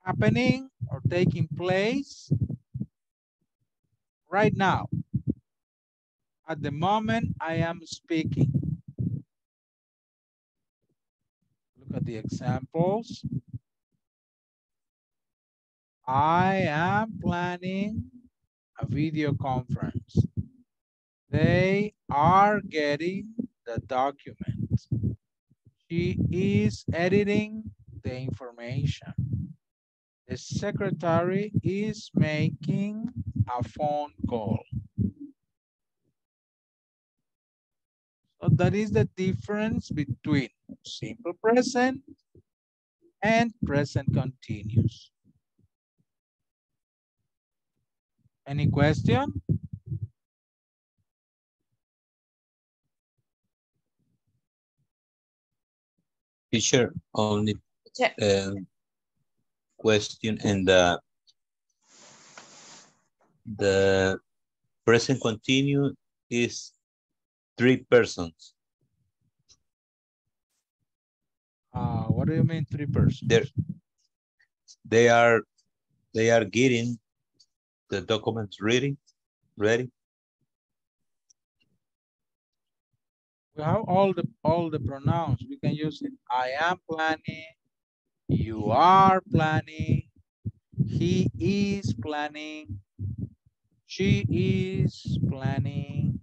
happening or taking place right now, at the moment I am speaking. Look at the examples. I am planning a video conference. They are getting the document. She is editing the information. The secretary is making a phone call. So that is the difference between simple present and present continuous. Any question? Teacher, only Teacher. uh, question and the the present continue is three persons. Uh, what do you mean three persons? They're, they are they are getting the documents ready, ready. We have all the all the pronouns. We can use it. I am planning. You are planning. He is planning. She is planning.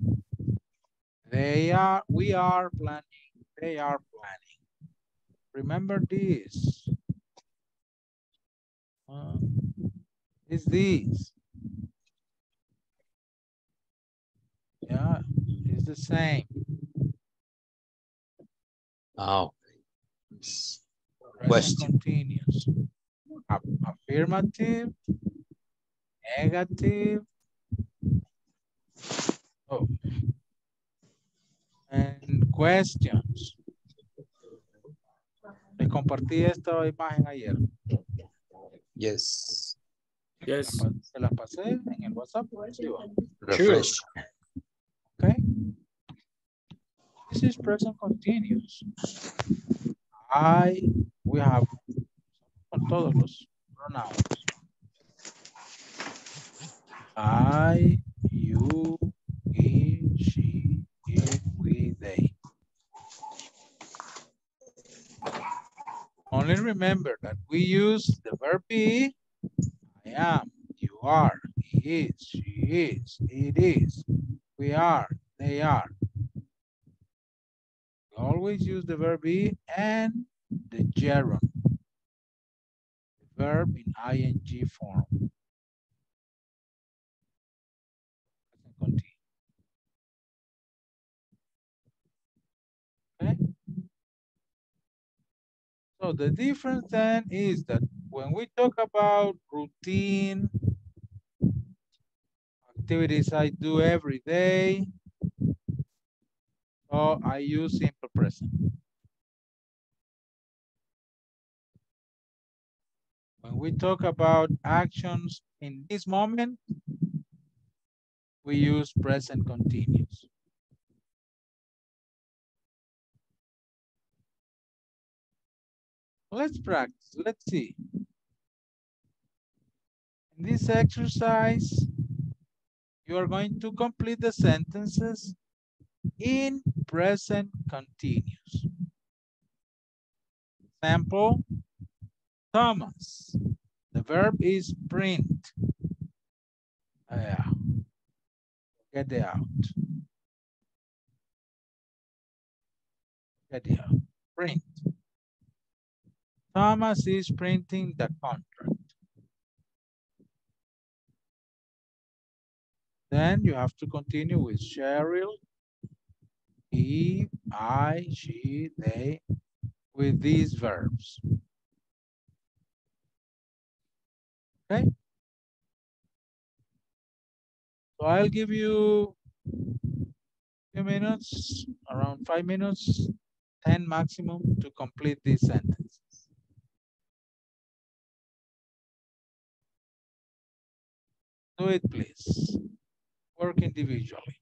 They are, we are planning. They are planning. Remember this. Uh, is this. Yeah, it's the same. Oh. Present Question. Continuous. Affirmative, negative. Oh. And questions. Les compartí esta imagen ayer. Yes. Yes. Se las pasé en el WhatsApp. Sí, va. Refresh. Okay. This is present continuous. I, we have todos los pronouns. I, you, he, she, it, we, they. Only remember that we use the verb be, I am, you are, he is, she is, it is, we are, they are. Always use the verb be and the gerund. The verb in ing form. Continue. Okay. So the difference then is that when we talk about routine activities I do every day, so I use simple present. When we talk about actions in this moment, we use present continuous. Let's practice. Let's see. In this exercise, you are going to complete the sentences in present continuous. Example, Thomas. The verb is print. Ah, yeah. Get it out. Get it out. Print. Thomas is printing the contract. Then you have to continue with Cheryl, he, I, she, they, with these verbs. Okay? So I'll give you few minutes, around five minutes, 10 maximum to complete these sentences. Do it, please. Work individually.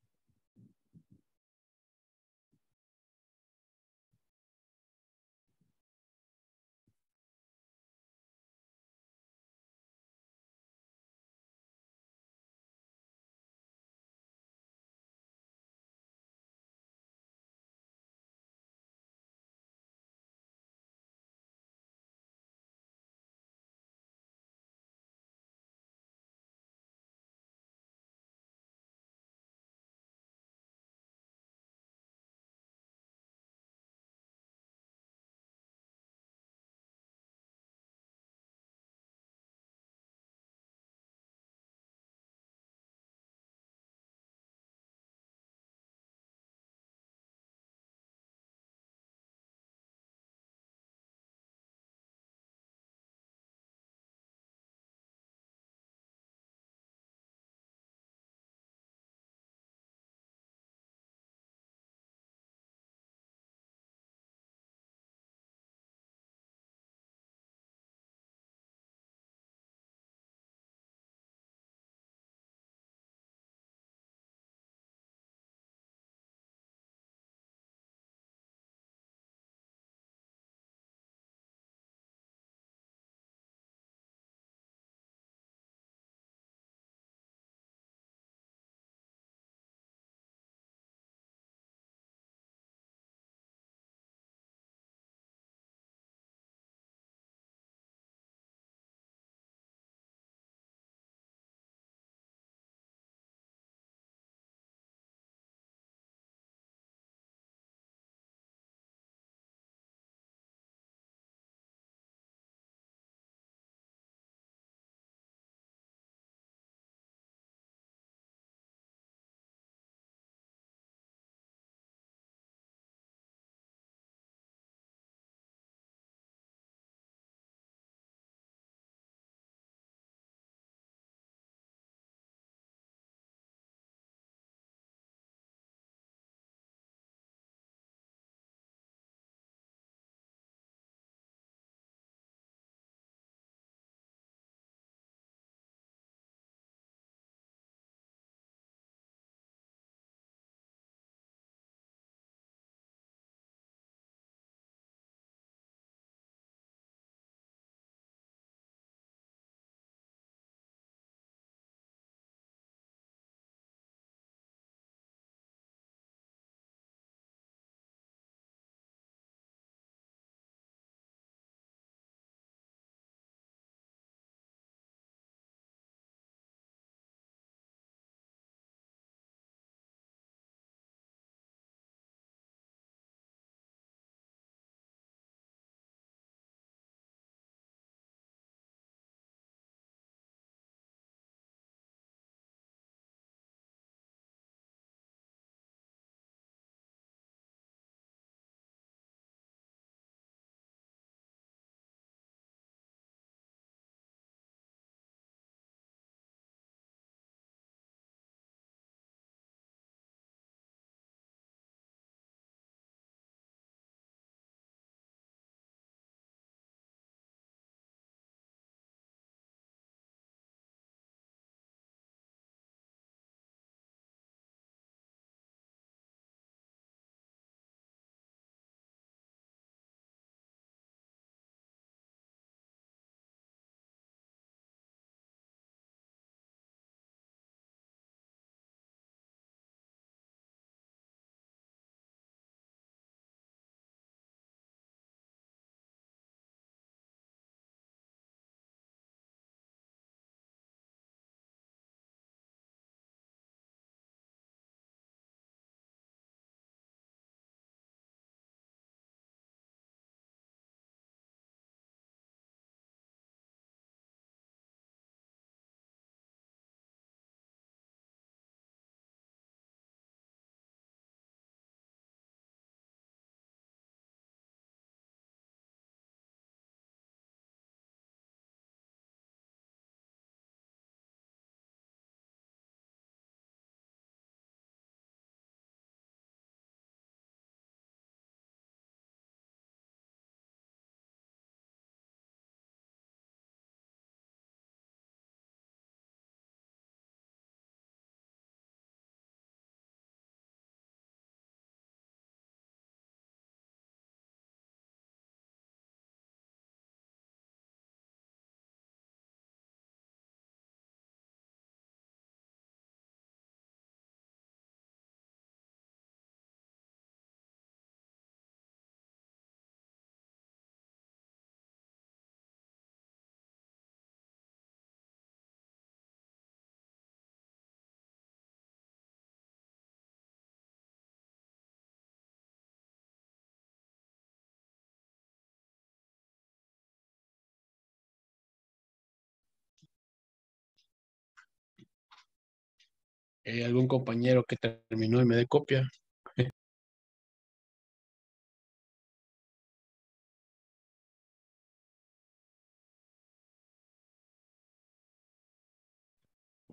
Eh, algún compañero que terminó y me dé copia.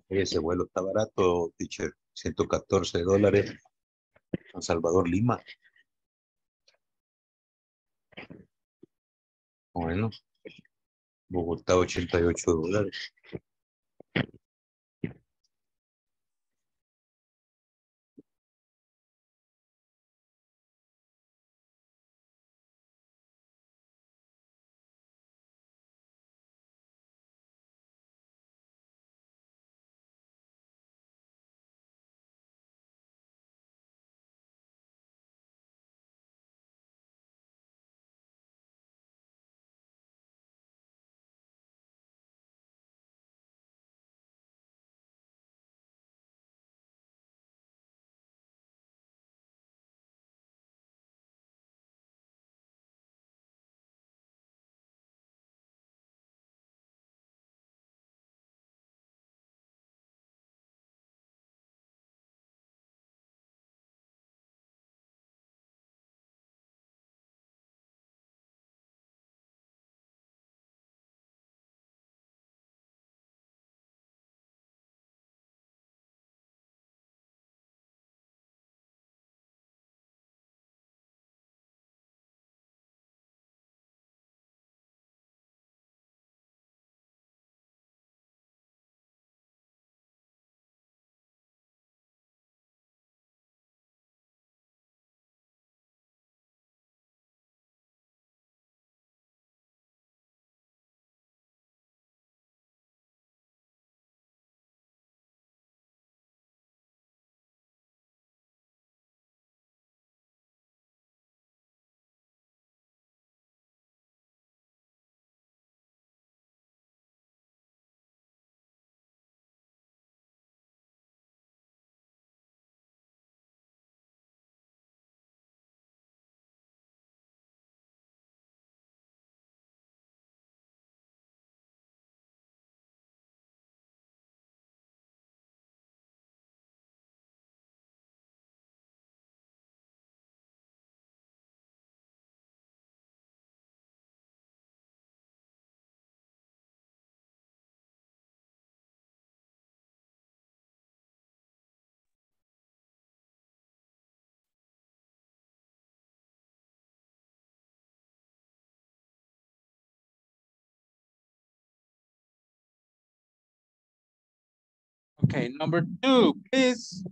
Ese vuelo está barato, teacher. 114 dólares. San Salvador, Lima. Bueno. Bogotá, 88 dólares. Okay, number two, please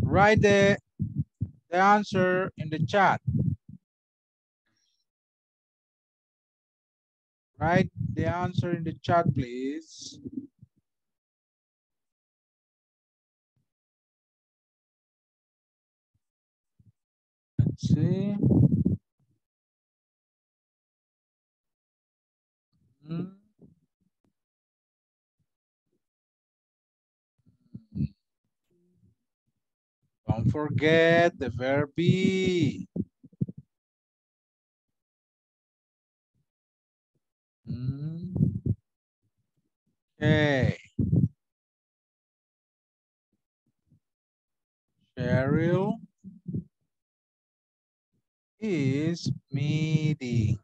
write the, the answer in the chat. Write the answer in the chat, please. Let's see. Hmm. Don't forget the verb be. Mm. Okay. Cheryl is meeting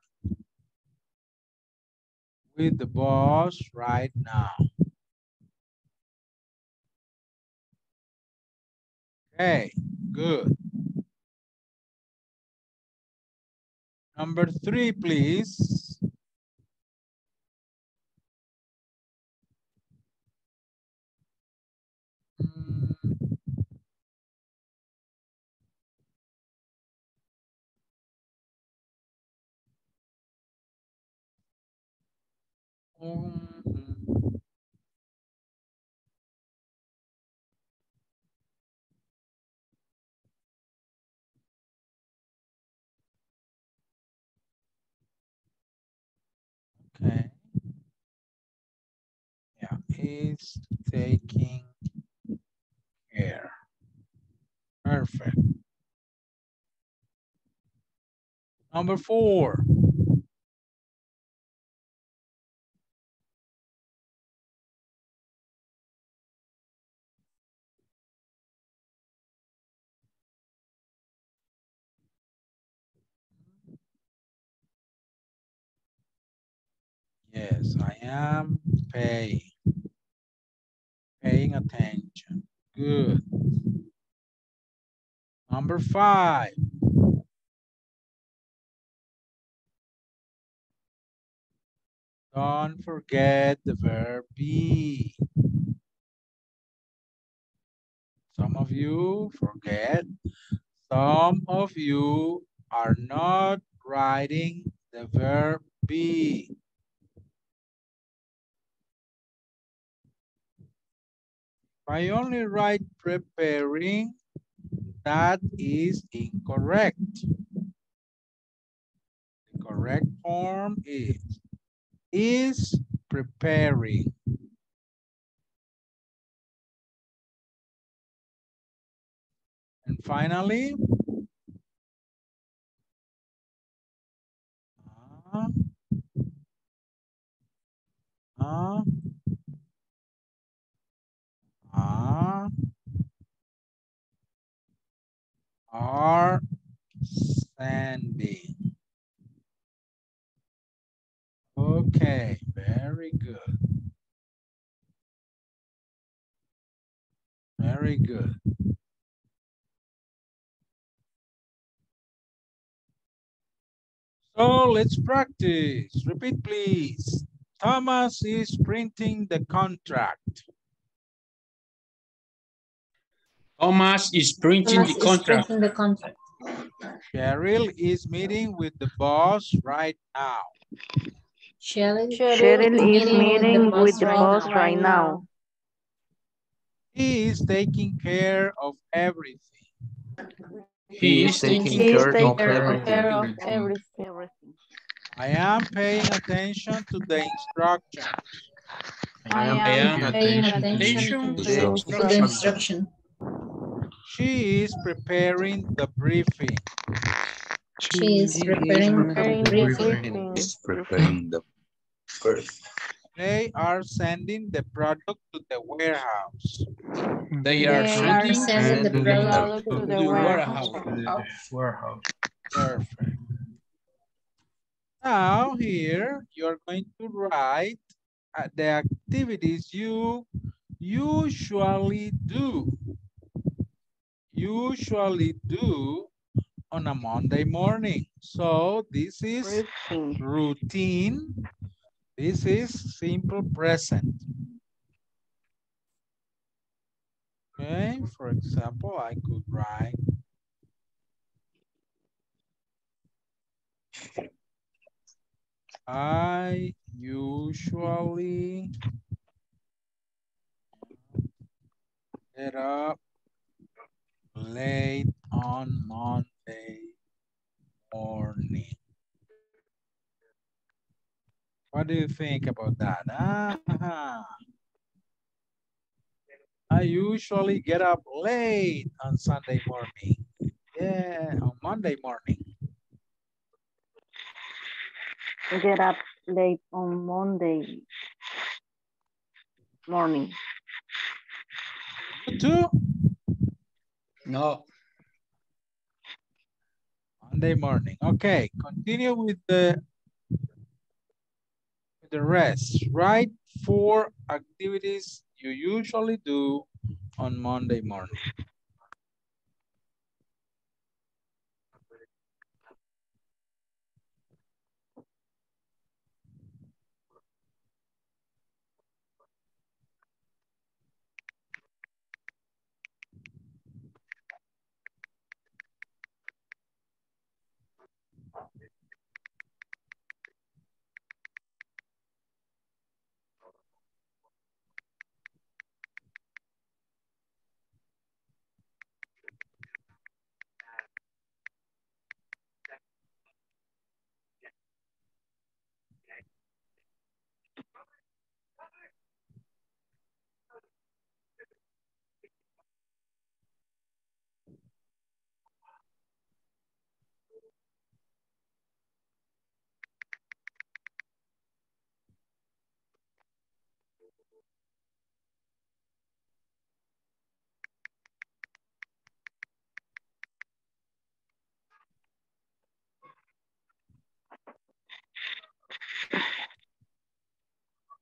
with the boss right now. Okay, good. Number three, please. Mhm. is taking care. Perfect. Number four. Yes, I am paying. Paying attention. Good. Number five. Don't forget the verb be. Some of you forget. Some of you are not writing the verb be. I only write preparing, that is incorrect. The correct form is is preparing. And finally, uh, uh, are sending. Okay, very good. Very good. So let's practice. Repeat, please. Thomas is printing the contract. Thomas is printing Thomas the is contract. printing the contract. Cheryl is meeting with the boss right now. Cheryl, Cheryl is meeting with the boss right now. He is taking care of everything. He is taking He is care taking of care of everything. everything. I am paying attention to the instructions. I I am am paying attention attention to to the the instructions. instruction. She is preparing the briefing. She is preparing Preparing the the briefing. briefing. Is preparing the first. They are sending the product to the warehouse. They are They are sending sending the the product to to the the warehouse. warehouse. Warehouse. Perfect. Now here you're going to write uh, the activities you usually do. Usually do on a Monday morning. So this is routine. This is simple present. Okay, for example, I could write I usually get up late on Monday morning. What do you think about that? Ah, I usually get up late on Sunday morning. Yeah, on Monday morning. Get up late on Monday morning. You too? No. Monday morning. Okay, continue with the with the rest. Write four activities you usually do on Monday morning.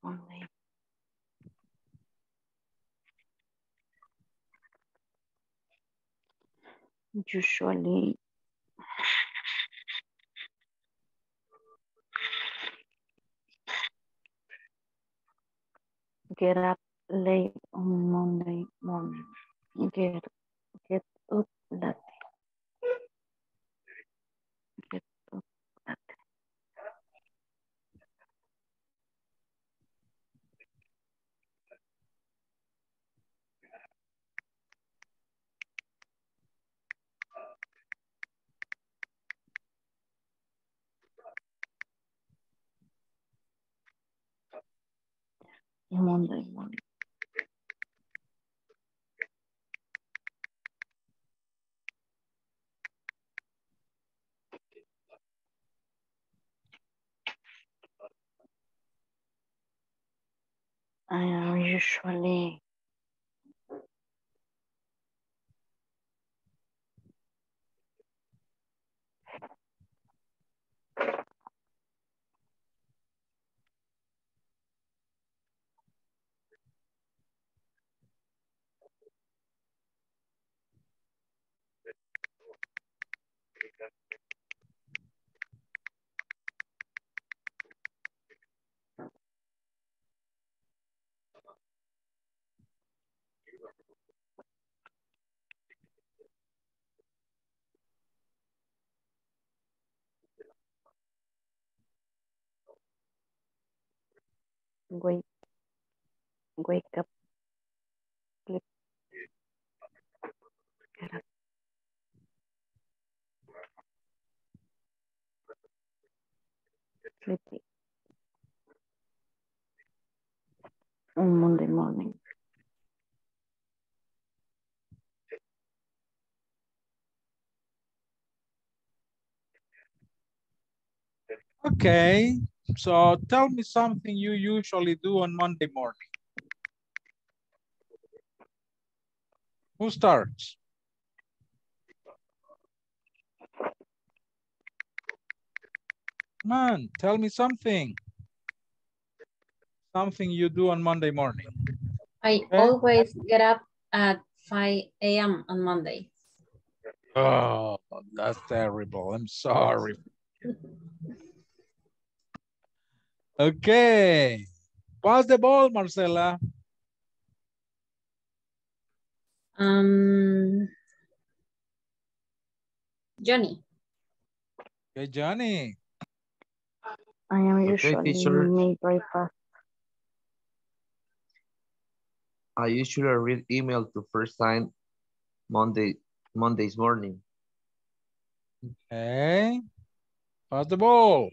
Only. Usually Get up late on Monday morning. Get get up late. Monday morning. I am usually wake wake up. Sleep get up sleepy. On Monday morning. Okay, so tell me something you usually do on Monday morning. Who starts? Man, tell me something. Something you do on Monday morning. I always get up at 5 a.m. on Monday. Oh, that's terrible. I'm sorry. Okay. Pass the ball, Marcela. Um, Johnny. Okay, Johnny. I am Okay, usually teacher. make breakfast. I usually read email to first time Monday Monday's morning. Okay. Pass the ball.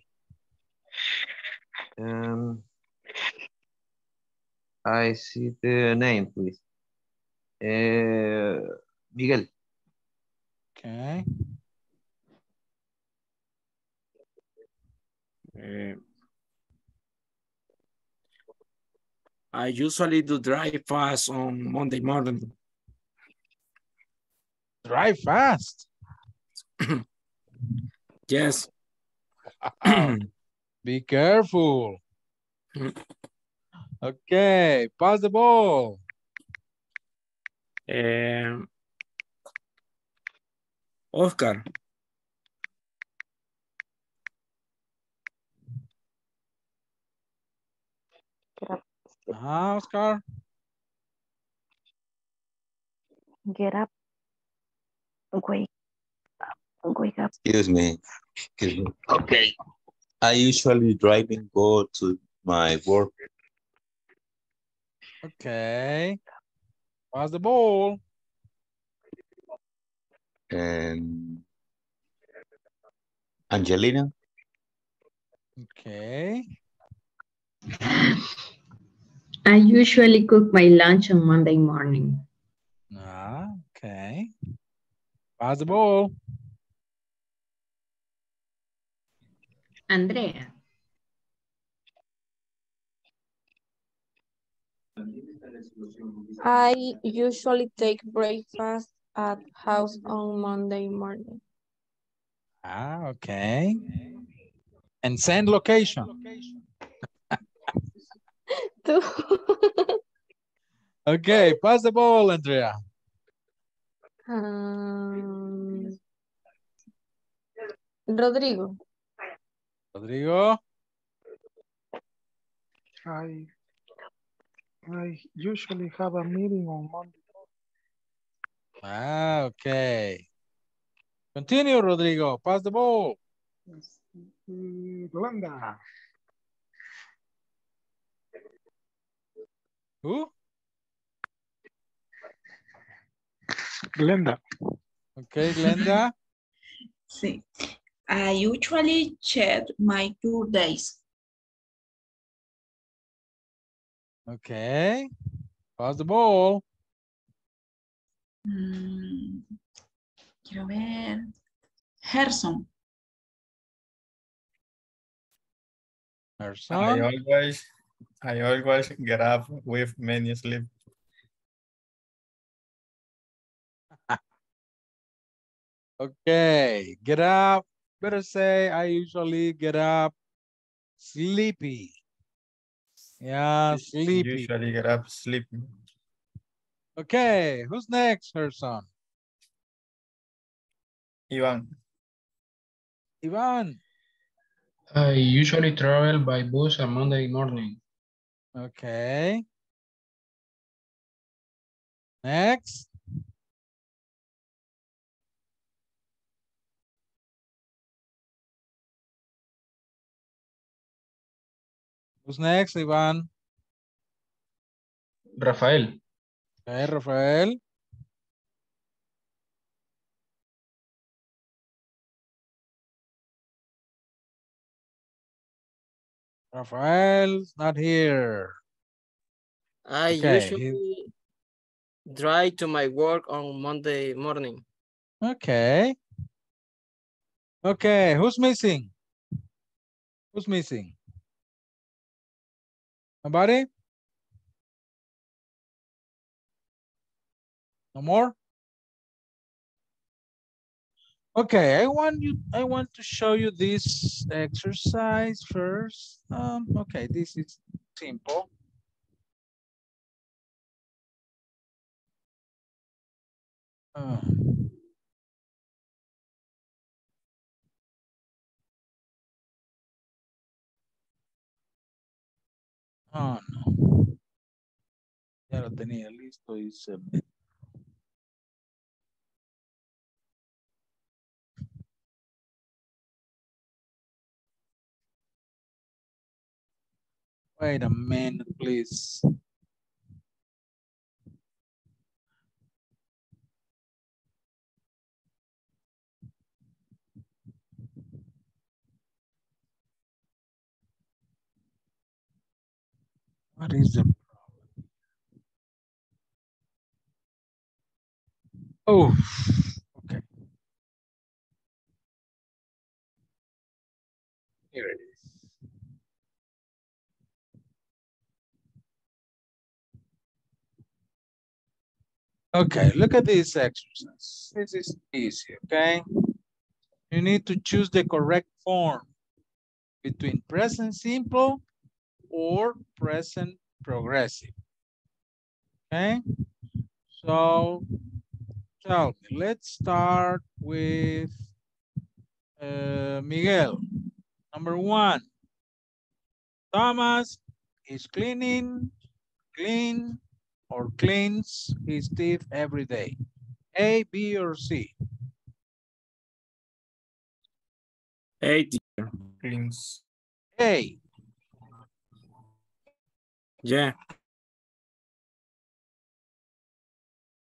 Um, I see the name, please. Uh, Miguel. Okay. Eh, I usually do drive fast on Monday morning. Drive fast. Yes. Be careful. Okay, pass the ball. Eh, Oscar. Get up, Ah, Oscar. get up, wake up, wake up. Excuse me. Excuse me. Okay. I usually driving and go to my work. Okay. Pass the ball. And Angelina, Okay. I usually cook my lunch on Monday morning. Ah, okay. Pass the ball. Andrea. I usually take breakfast at house on Monday morning. Ah, okay. And send location. Two. Okay, pass the ball, Andrea. Um, Rodrigo. Rodrigo. I I usually have a meeting on Monday. Ah, okay. Continue, Rodrigo. Pass the ball. Glenda. Who? Glenda. Okay, Glenda. Sí. I usually check my tour days. Okay. Pass the ball. Mm, quiero ver. Gerson. I always, I always get up with many sleep. Okay. Get up. Better say I usually get up sleepy. Yeah, sleepy. Usually get up sleeping. Okay. Who's next, Gerson? Ivan, Ivan. I usually travel by bus on Monday morning. Okay. Next. Who's next, Ivan? Rafael, Okay, Rafael. Rafael's not here. I Okay, usually drive to my work on Monday morning. Okay. Okay, who's missing? Who's missing? Nobody? No more? Okay, I want you, I want to show you this exercise first. Um, okay, this is simple. Uh, Oh, no. Ya lo tenía listo y se me... Wait a minute, please. What is the problem? Oh, okay. Here it is. Okay, look at this exercise. This is easy, okay? You need to choose the correct form between present simple or present progressive. Okay? So tell me, let's start with uh, Miguel. Number one, Thomas is cleaning, clean, or cleans his teeth every day. A, B, or C? A, cleans. A. Yeah.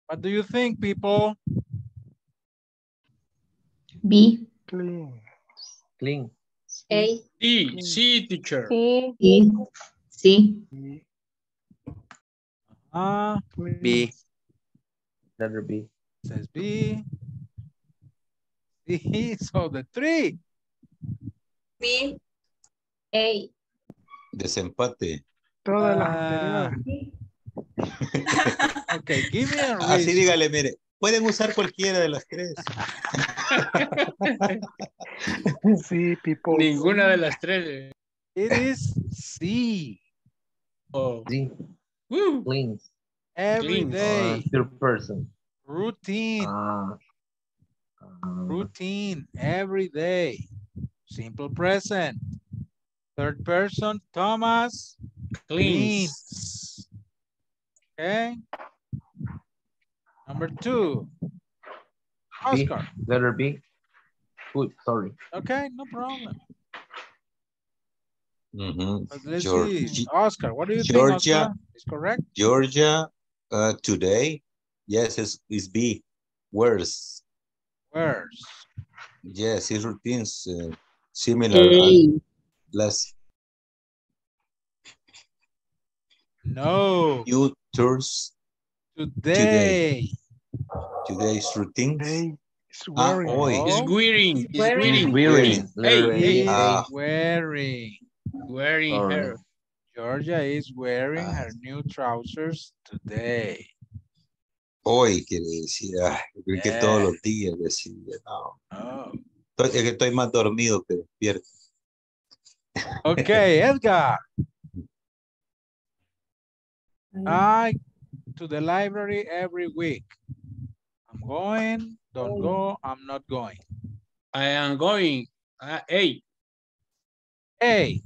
What do you think, people? B. Clean. Clean. A. C, C, teacher. C. C. C. Ah, B. Letter B. says B. B. C, so the three. B. A. Desempate. Todas las Ah, anteriores. okay, give me a Así reason. dígale, mire, pueden usar cualquiera de las tres. Sí, people. Ninguna de las tres. It is C. Oh. D. Woo. Cleans. Every Cleans. day. Uh, person. Routine. Ah, Routine, every day. Simple present. Third person, Thomas. Cleans. Cleans. Okay. Number two. B, Oscar. letter B. Food, sorry. Okay, no problem. Mhm. But let's Geor- see. Oscar, what do you Georgia. think, Oscar? Is correct? Georgia, uh, today, yes, it's, it's B. Where's? Where's? Yes, his routines uh, similar as last No. few tours Today. today's routines. Hey, it's Ah, wearing. hoy. It's wearing. It's Wearing. wearing. Wearing, Hey. Ah. Wearing. Wearing Sorry. her. Georgia is wearing Ah. her new trousers today. Hoy quiere decir, yo creo que todos Yeah. los días decía, no. Oh. Estoy- es que estoy más dormido que despierto. Okay, Edgar. I to the library every week. I'm going, don't go, I'm not going. I am going. Uh, hey, Hey,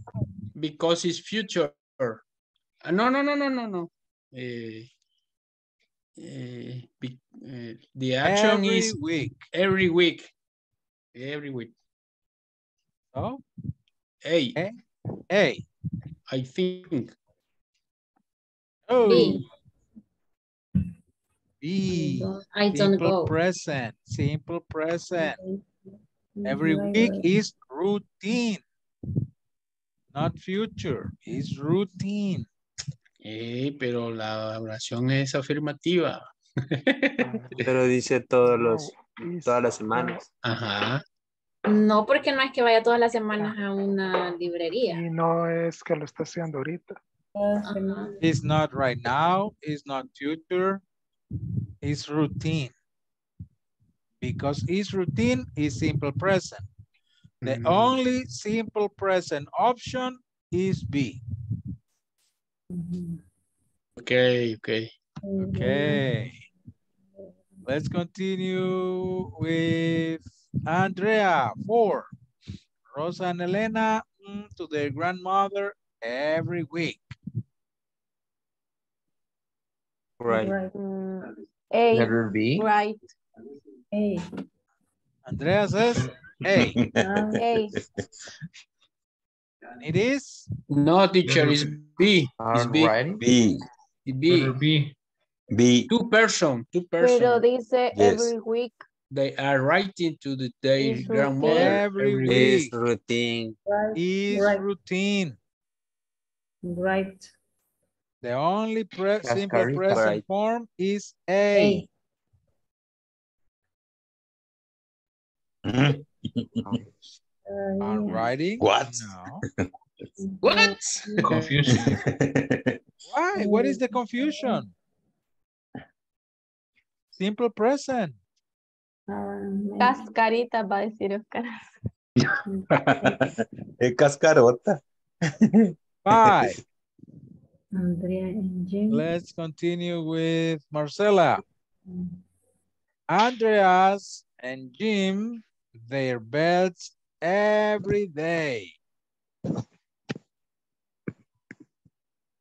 because it's future. Uh, no, no, no, no, no, no. Eh, eh, be- eh, the action every is week. every week. Every week. Oh, Hey, hey, hey. I think. Oh, B. B. I don't Simple go. present, simple present. Every week is routine. Not future, is routine. Eh, pero la oración es afirmativa. Pero dice todos los, todas las semanas. Ajá. No, porque no es que vaya todas las semanas a una librería. Y no es que lo está haciendo ahorita. Ajá. It's not right now, it's not future, it's routine. Because it's routine is simple present. The Mm. only simple present option is B. Ok, ok. Okay. Let's continue with Andrea, four. Rosa and Elena mm, to their grandmother every week. Right. A, Letter B. right. A. Andrea says, hey, A, it is No, teacher, it's B. It's B. Handwriting. B, B. B. B, Two person, two person. pero person. dice Yes. every week. They are writing to the, day It's grandmother every every week. Is routine. is Right. routine. Right. The only pre simple Cascarita. present Right. form is A. Mhm. On writing? What? No. What? Confusion. Why? What is the confusion? Simple present. Cascarita va a decir Oscar. es cascarota. Five. Andrea and Jim. Let's continue with Marcela. Andreas and Jim, their beds every day.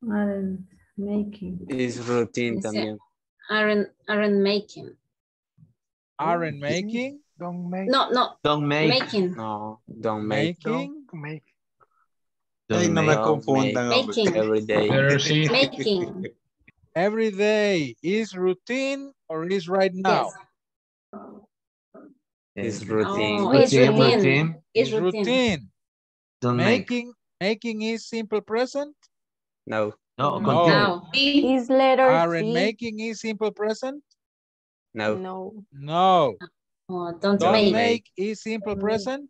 Aren't making. Is routine también. Aren't, aren't making. Aren't making, Don't make. No, no, Don't make. making. No, don't make. making, Don't make. Ay, no me confundan. Making. Every day. making. Every day Is routine or is right now? Is Eh, routine. Oh, it's Routine, routine. routine. It's Is routine. routine. Don't make. Making, making is simple present? No. No, No. continue. Now, Is letter Aren't C. making is simple present? No. No. No. oh, don't Don't make. make is simple present?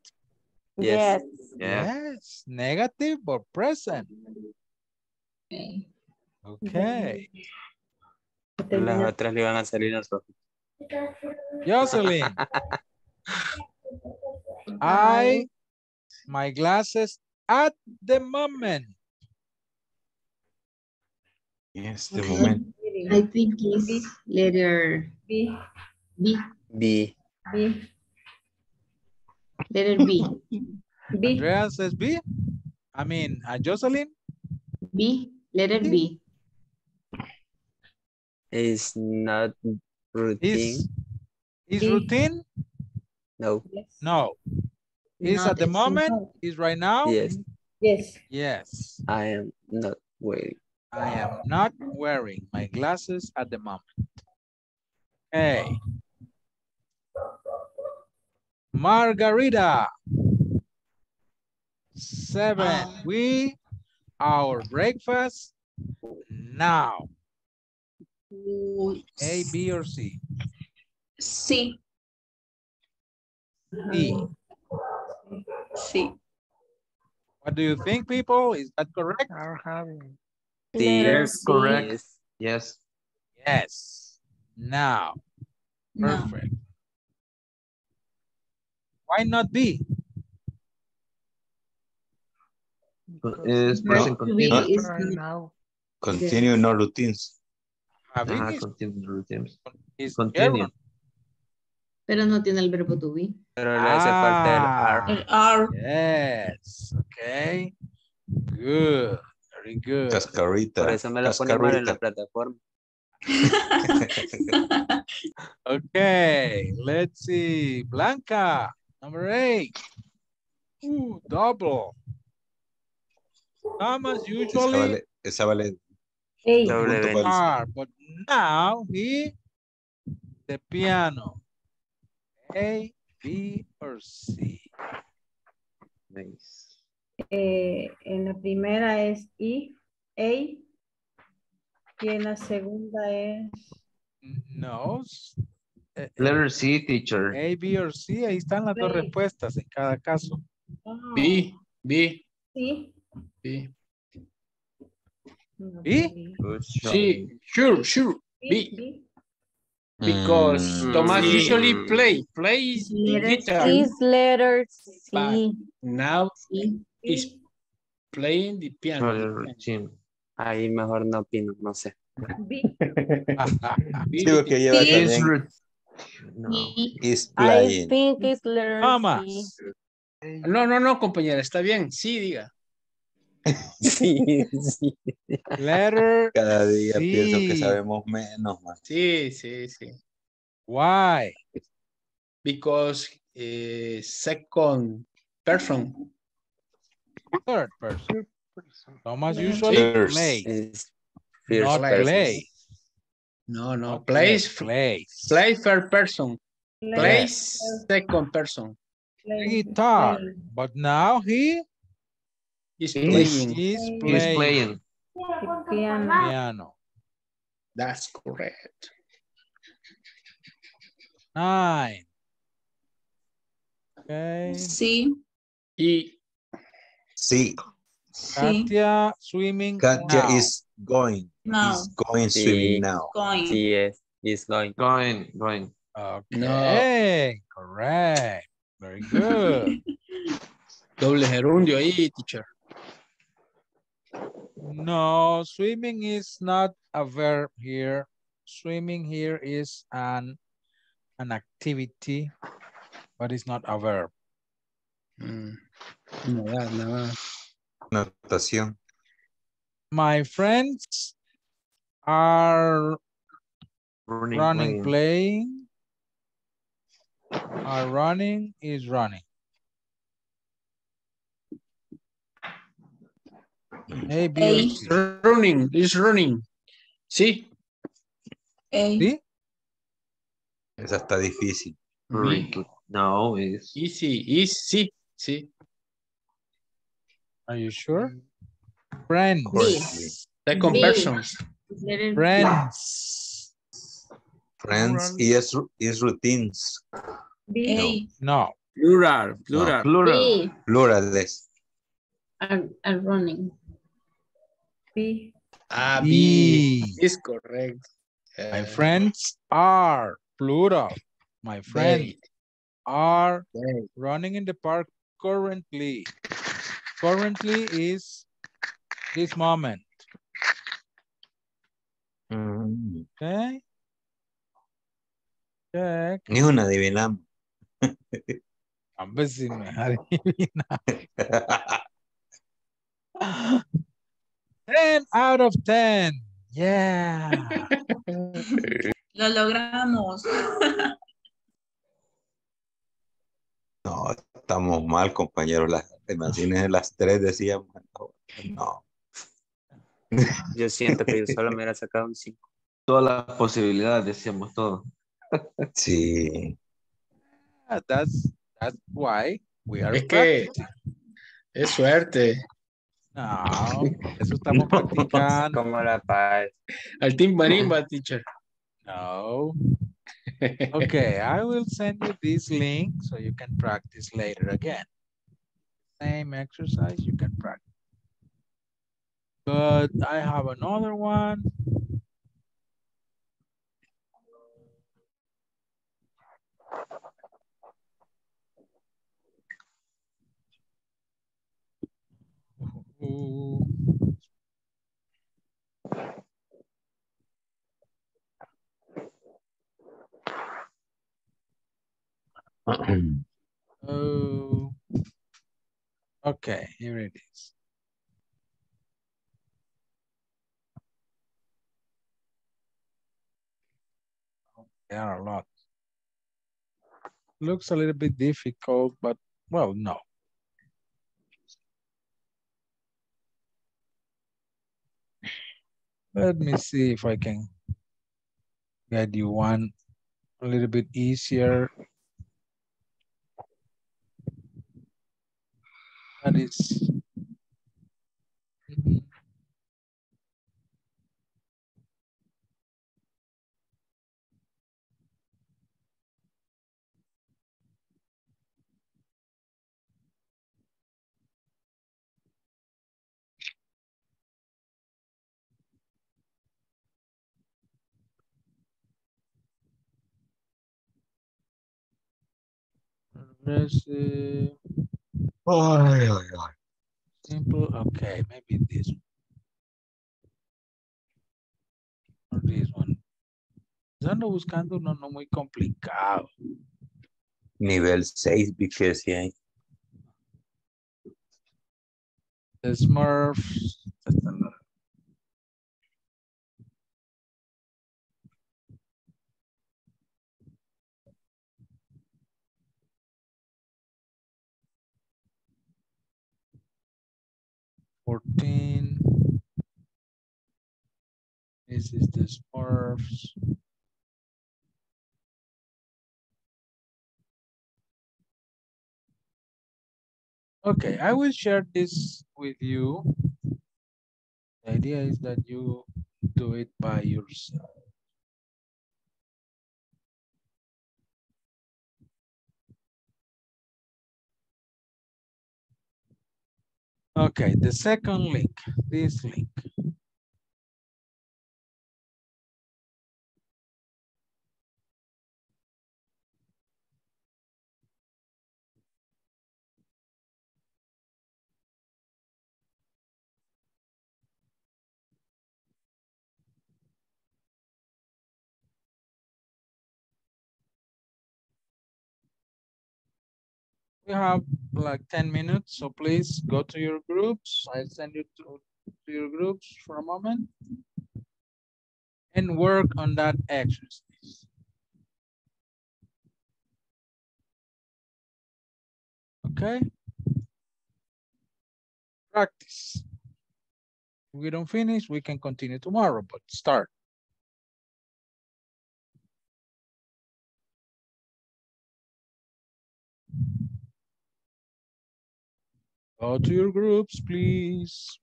Yes. Yes. Yeah. Yes. Negative or present? Okay. Okay. Las otras le van a salir ojos. Jocelyn. I, my glasses at the moment. Yes, the moment. I think it's letter B. B. B. B. Letter B. B. Andrea says B. I mean, uh, Jocelyn. B. Letter B. Is not routine. Is, is B. routine? No. No. Is Not at the moment? no. Is right now? Yes. Yes. Yes. I am not wearing. I am not wearing my glasses at the moment. Hey. Margarita. Seven. We, our breakfast now. A, B, or C? Sí, E. What do you think, people? Is that correct? Are having. Yes, correct. Yes. Yes. Yes. Now. No. Perfect. Why not B? Es present To be continuous. is now. Continue, no routines. Having Ajá, is, continuous routines. is Continue. error. Pero no tiene el verbo to be. Pero le hace falta el Ah. are. El R. Yes. Okay. Good. Very good. Cascarita. Por eso me lo pone mal en la plataforma. Okay. Let's see. Blanca. Number eight. Ooh, double. Thomas Esa usually vale, esa vale A. Doble punto B. para are, but now he the piano. A, B, or C. Nice. Eh, en la primera es I, A. Y en la segunda es No. s- eh, eh, Letter C, teacher. A, B, or C. Ahí están las dos Sí. respuestas en cada caso. ah, B, B, Sí. B. Job. Sí, sure, sure. B, B. B. Because Mm. Thomas Sí. usually play, plays the Letter guitar. Is letter But C. now Sí. Is playing the piano. Ahí mejor no opino, no sé. Lleva también No. I think it's. Thomas. No, no, no, compañera, está bien. Sí, diga. Sí, sí. Letter Cada día pienso que sabemos menos, man. Sí, sí, sí. Why? Because eh, second person. Third person. Thomas Yeah. usually First. plays, Es first not person. play. No, no, not plays, play, plays. play third person. Play, Plays second person. play, Guitar. But now he Is Is- playing. is He's playing playing. Piano. piano. That's correct. Nine. Okay. Sí, Y Sí, sí. Katia swimming Katia now. is going. No, Is going Sí. swimming now. going. Sí, es. He's going. Going, going. Okay, correct. Very good. doble gerundio ahí, teacher. no, swimming is not a verb here. Swimming here is an an activity, but it's not a verb. Mm. Nada, nada. Notación. My friends are Running, running, playing. playing. Are running is running. A, B, or A. C. Running, is running. Sí. A. ¿Sí? Esa está difícil. Running. No, is Easy, is, sí, sí. Are you sure? Friends. Correctly. Second B. person. Friends. Friends is, is routines. B. A. No. Plural, plural. plural. B. Plurales. Are, are running. B. Ah, B. B. Is correct. My Eh, friends are plural. My friends are very. running in the park currently. Currently is this moment. Mm. Okay. Check. Ni una adivinamos. Hombre, si no es adivinar. 10 out of 10. Yeah. Lo logramos. No, estamos mal, compañeros. Las imagínense las tres decíamos. No. Yo siento que yo solo me hubiera sacado un 5. Todas las posibilidades, decíamos todo. Sí. Yeah, That's, that's why we are Es que es suerte. No, eso estamos practicando. Como la paz. Al team marimba, teacher. No. Okay, I will send you this link so you can practice later again. Same exercise, you can practice. But I have another one. Ooh. Oh. Okay, here it is. There are a lot. Looks a little bit difficult, but well, no. Let me see if I can get you one a little bit easier. That is. Aggressive. Eh, Ay, ay, ay. Simple, okay, maybe this one. Or this one. Yo ando buscando uno no muy complicado. Nivel 6, because yeah. The Smurfs. That's a lot. Fourteen. This is the Smurfs. Okay, I will share this with you. The idea is that you do it by yourself. Okay, the second link, this link. We have like 10 minutes, so please go to your groups. I'll send you to, to your groups for a moment and work on that exercise. Okay? Practice. If we don't finish, we can continue tomorrow, but start. Go to your groups, please.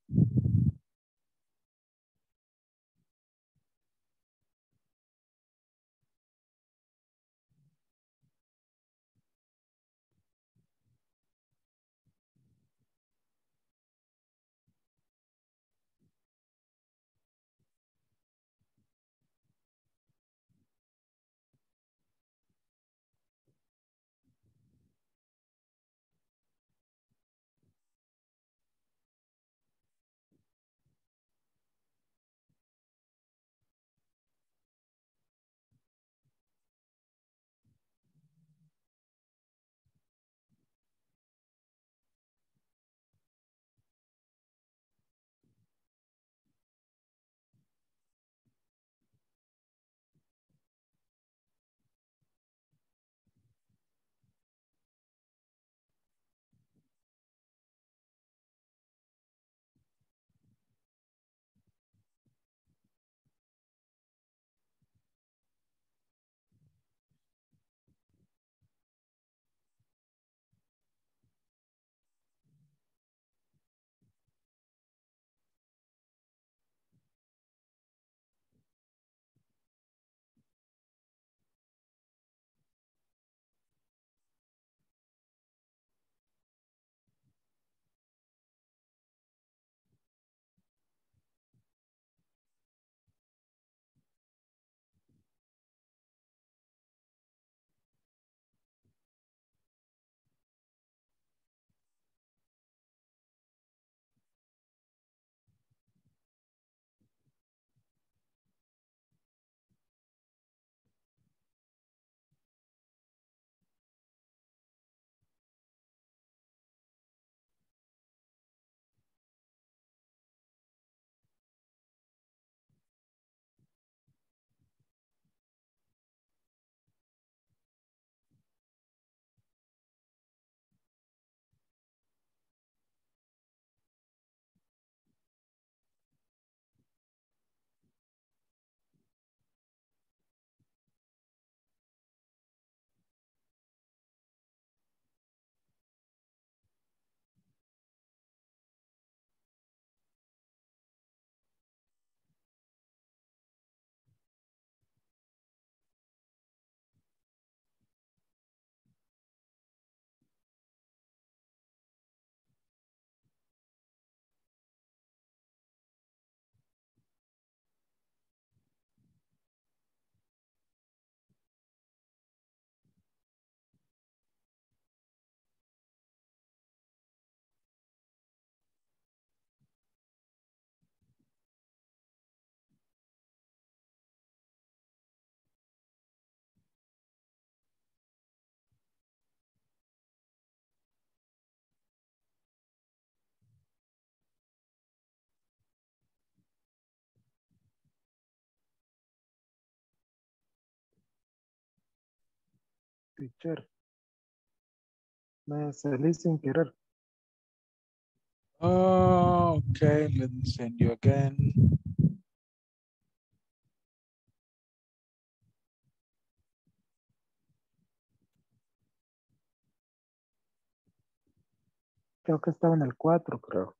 Teacher. Me salí sin querer. Oh, okay, let me send you again. Creo que estaba en el 4, creo.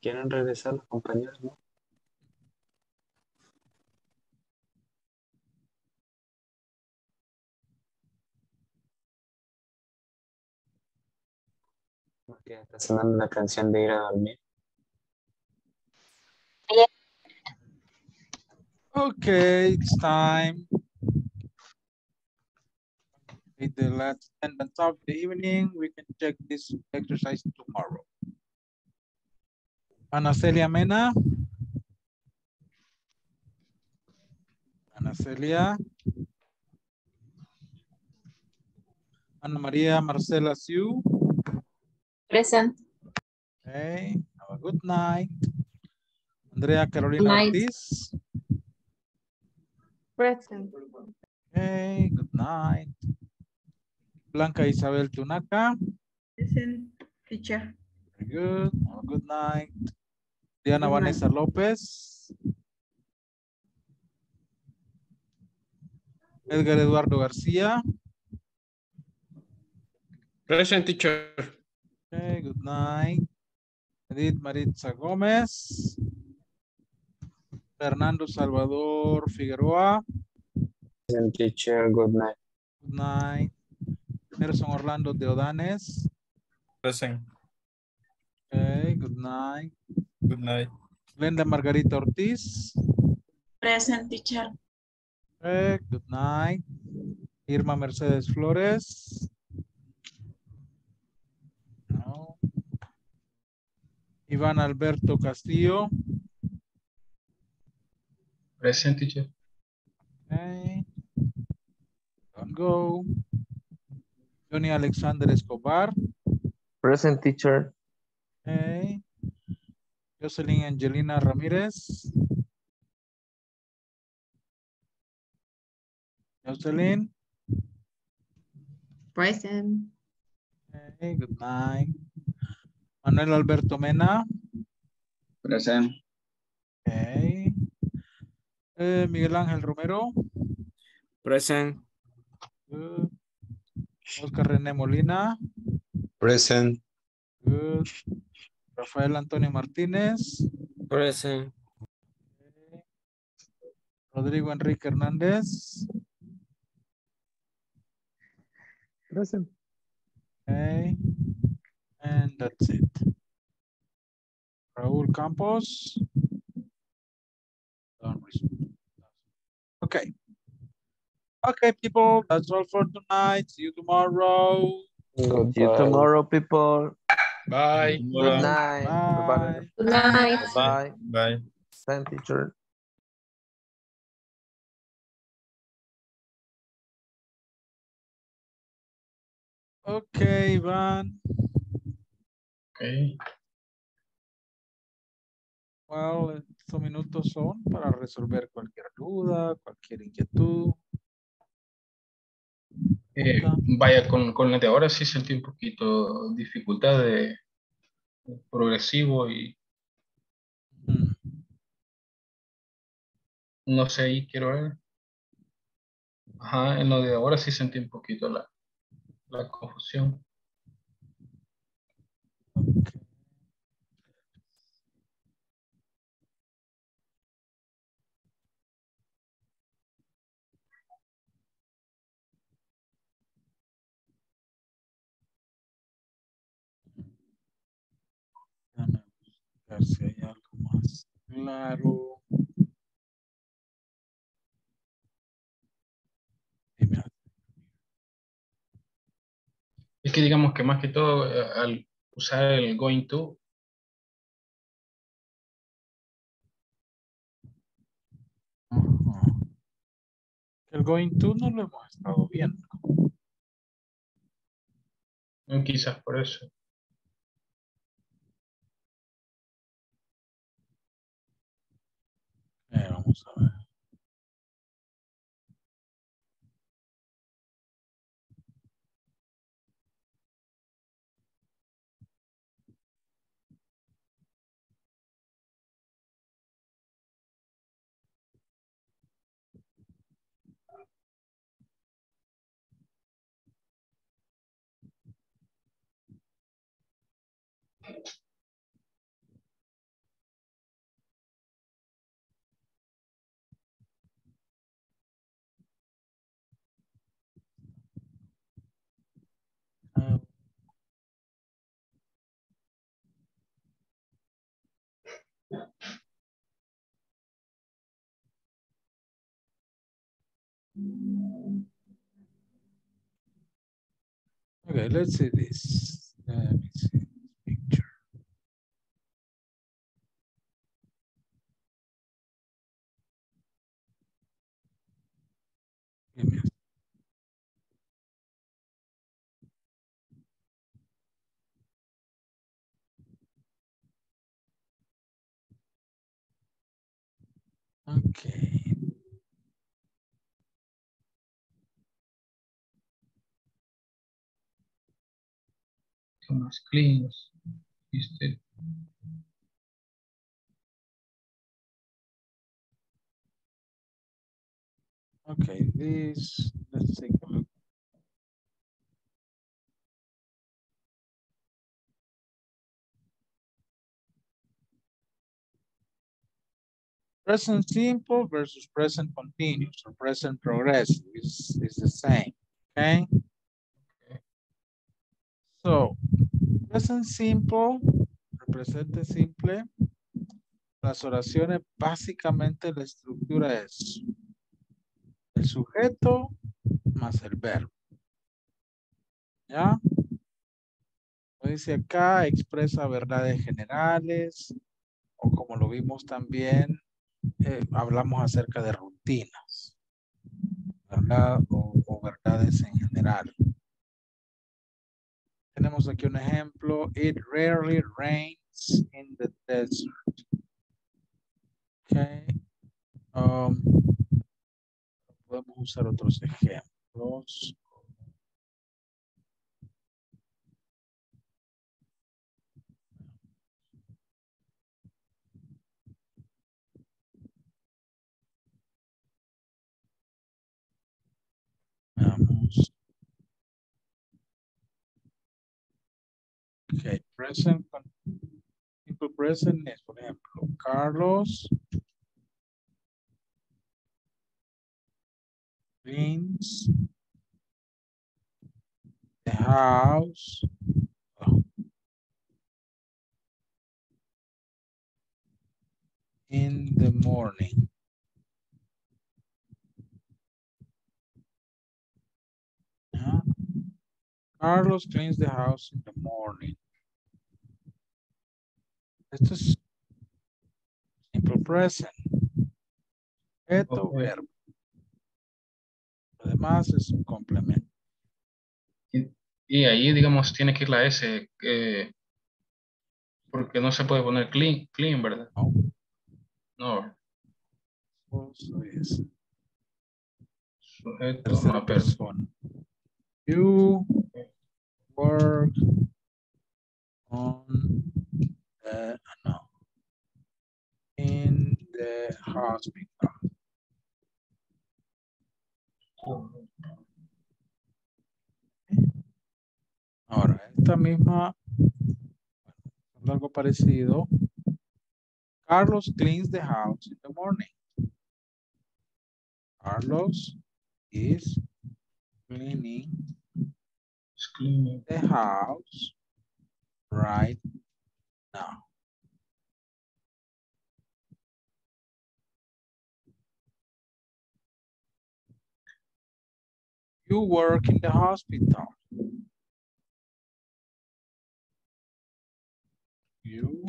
Quieren regresar los compañeros, ¿no? Porque está sonando la canción de ir a dormir. Okay, it's time. At the last 10 minutes of the evening, we can check this exercise tomorrow. Ana Celia Mena. Ana Celia. Ana Maria Marcela Siu. Present. Okay, have a good night. Andrea Carolina Night. Ortiz. Present. Okay, good night. Blanca Isabel Tunaka. Present, teacher. Very good. Have a good night. Diana. Vanessa López. Edgar Eduardo García. Present teacher. Okay, good night. Edith Maritza Gómez. Fernando Salvador Figueroa. Present teacher, good night. Good night. Nelson Orlando Teodanes. Present. Okay, good night. Good night. Glenda Margarita Ortiz. Present, teacher. Good night. Irma Mercedes Flores. No. Iván Alberto Castillo. Present teacher. Okay. Don't go. Johnny Alexander Escobar. Present teacher. Okay. Jocelyn Angelina Ramirez. Jocelyn. Present. Okay, good night. Manuel Alberto Mena. Present. Okay. Eh, Miguel Ángel Romero. Present. Good. Oscar René Molina. Present. Good. Rafael Antonio Martínez. Present. Rodrigo Enrique Hernández. Present. Okay. And that's it. Raúl Campos. Okay. Okay, people, that's all for tonight. See you tomorrow. Goodbye. See you tomorrow, people. Bye. Good night. everybody. Good night. Bye. Bye. Thank teacher. Okay, Iván. Okay. Well, estos minutos son para resolver cualquier duda, cualquier inquietud. Eh, vaya, con, con la de ahora sí sentí un poquito dificultad de progresivo y no sé, ahí quiero ver. Ajá, en lo de ahora sí sentí un poquito la, la confusión. Déjame si hay algo más claro. Es que digamos que más que todo eh, al usar el going to, El going to no lo hemos estado viendo. quizás por eso. So. Okay, let's see this. Let me see. Okay. Thomas Cleans. Okay, this, let's take a look. Present simple versus present continuous or present progressive is, is the same, okay? So, present simple, presente simple, las oraciones básicamente la estructura es el sujeto más el verbo. ¿Ya? Dice acá, expresa verdades generales, o como lo vimos también, eh, hablamos acerca de rutinas, ¿verdad? O, o verdades en general. Tenemos aquí un ejemplo. It rarely rains in the desert. Okay. Um, podemos usar otros ejemplos. Okay, present, simple present es, por ejemplo, oh, Carlos cleans the house. In the morning. Yeah. Carlos cleans the house in the morning. Esto es simple present. Esto, Ok. verbo. Lo demás es un complemento. y ahí, digamos, tiene que ir la S, eh, porque no se puede poner clean, clean, ¿verdad? No. No, Eso es sujeto, pero persona. You work on the, no, in the hospital. Ahora, esta misma, algo parecido. Carlos cleans the house in the morning. Carlos is cleaning es clean. the house right now. You work in the hospital. You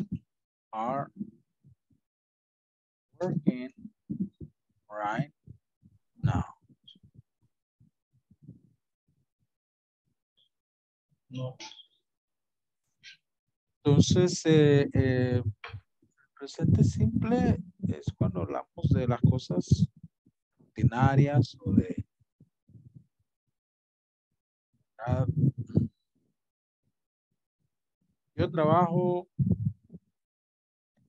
are working right now. No. Entonces, eh, eh, presente simple es cuando hablamos de las cosas rutinarias o de ah, yo trabajo en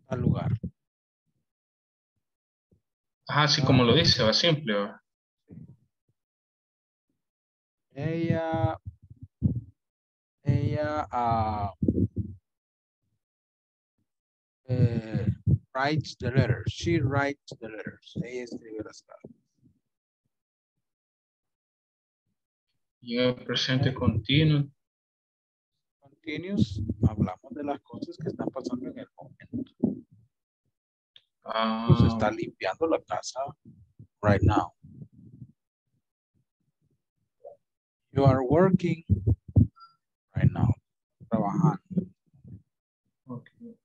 tal lugar. Ajá, así como lo dice, va simple, va. Ella, ella ah, eh, writes the letters. She writes the letters. Ella escribe las cartas. Y en el presente continuo, Continuous, hablamos de las cosas que están pasando en el momento. ah, Pues está limpiando la casa right now. You are working right now. Trabajando. Okay.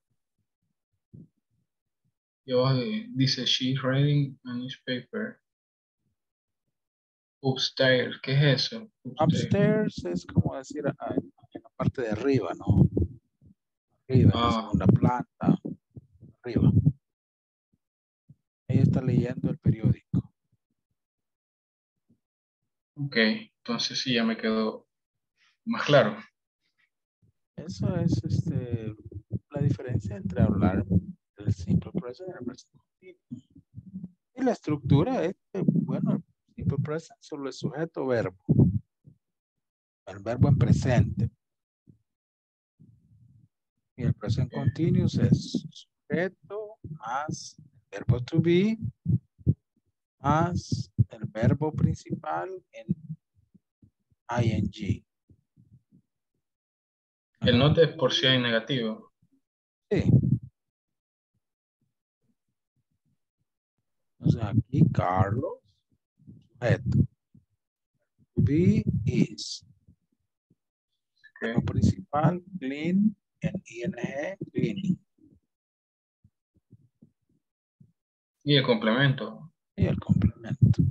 Yo, dice, she's reading a newspaper. Upstairs, ¿qué es eso? Upstairs es como decir ah, en la parte de arriba, ¿no? Arriba, en la Ah. segunda planta, arriba. Ella está leyendo el periódico. Ok, entonces sí, ya me quedó más claro. Eso es este, la diferencia entre hablar del simple present y el present continuo. Y la estructura es, bueno, el simple present solo es sujeto verbo. El verbo en presente. Y el present continuous es sujeto más el verbo to be más el verbo principal en ing. El note es por si hay negativo. Sí. Entonces aquí Carlos, sujeto. To be is. Verbo principal, clean, en ing, cleaning. Y el complemento. Y el complemento.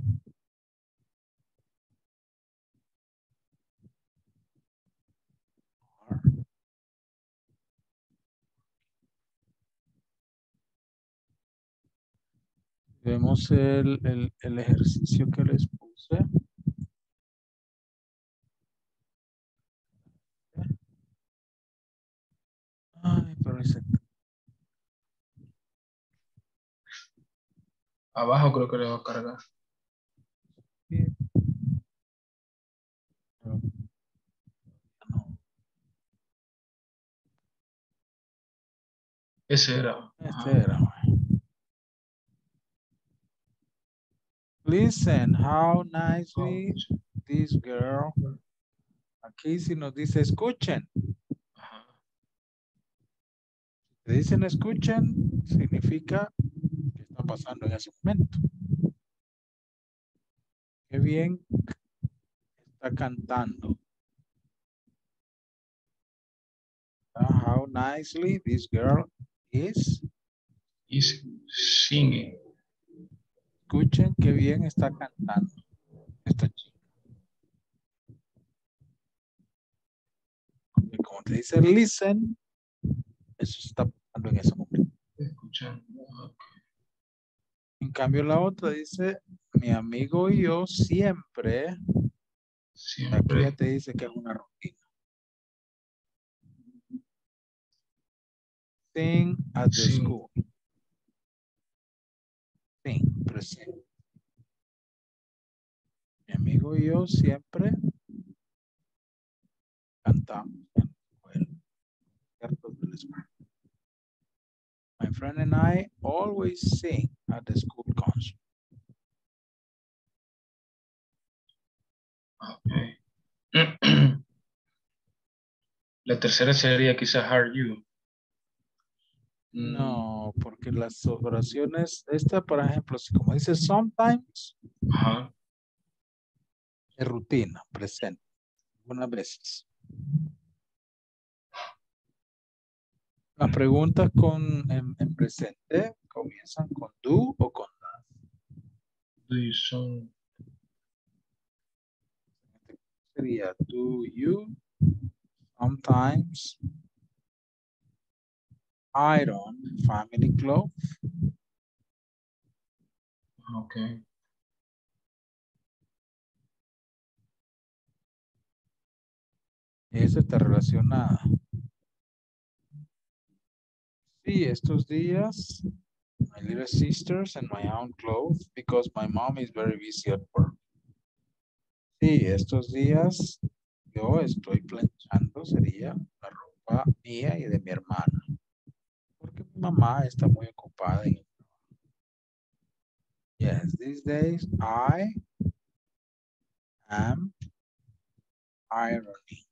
Vemos el, el, el ejercicio que les puse. Ay, pero ese- Abajo creo que le va a cargar. Ese era. Este era. Listen, how nicely this girl. Aquí si nos dice escuchen. Si dicen escuchen, significa que está pasando en ese momento. Qué bien está cantando. How nicely this girl is. Is singing. Escuchen qué bien está cantando esta chica. Porque Como te dice listen, eso está pasando en ese momento. Escuchando. En cambio la otra dice, mi amigo y yo siempre, aquí Siempre. ya te dice que es una rutina. Sing at the Sing. school. Presente. Mi amigo y yo siempre cantamos en escuela. My friend and I always sing at the school concert. La tercera sería quizás Are You. No, porque las oraciones, esta, por ejemplo, si como dice sometimes, Ajá. es rutina, presente, algunas veces. Las preguntas con, en, en presente comienzan con do o con does. Do you song? Sería do you, sometimes, iron, family clothes, Ok. esa está relacionada. Sí, estos días, my little sisters and my own clothes because my mom is very busy at work. Sí, estos días yo estoy planchando, sería la ropa mía y de mi hermana que mi mamá está muy ocupada. En... Yes, these days I am irony.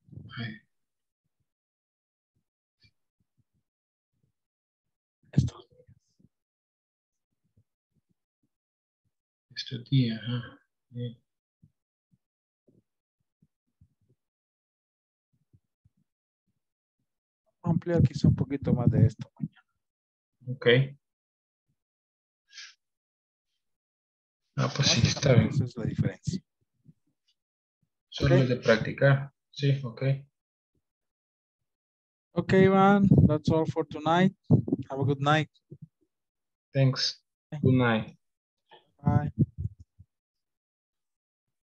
Estos días. Estos días, ¿eh? ampliar quizá un poquito más de esto mañana. Ok. Ah, pues sí, está bien. Esa es la diferencia. Solo Ok. es de practicar. Sí, ok. Okay, man, that's all for tonight. Have a good night. Thanks. Good night. Bye.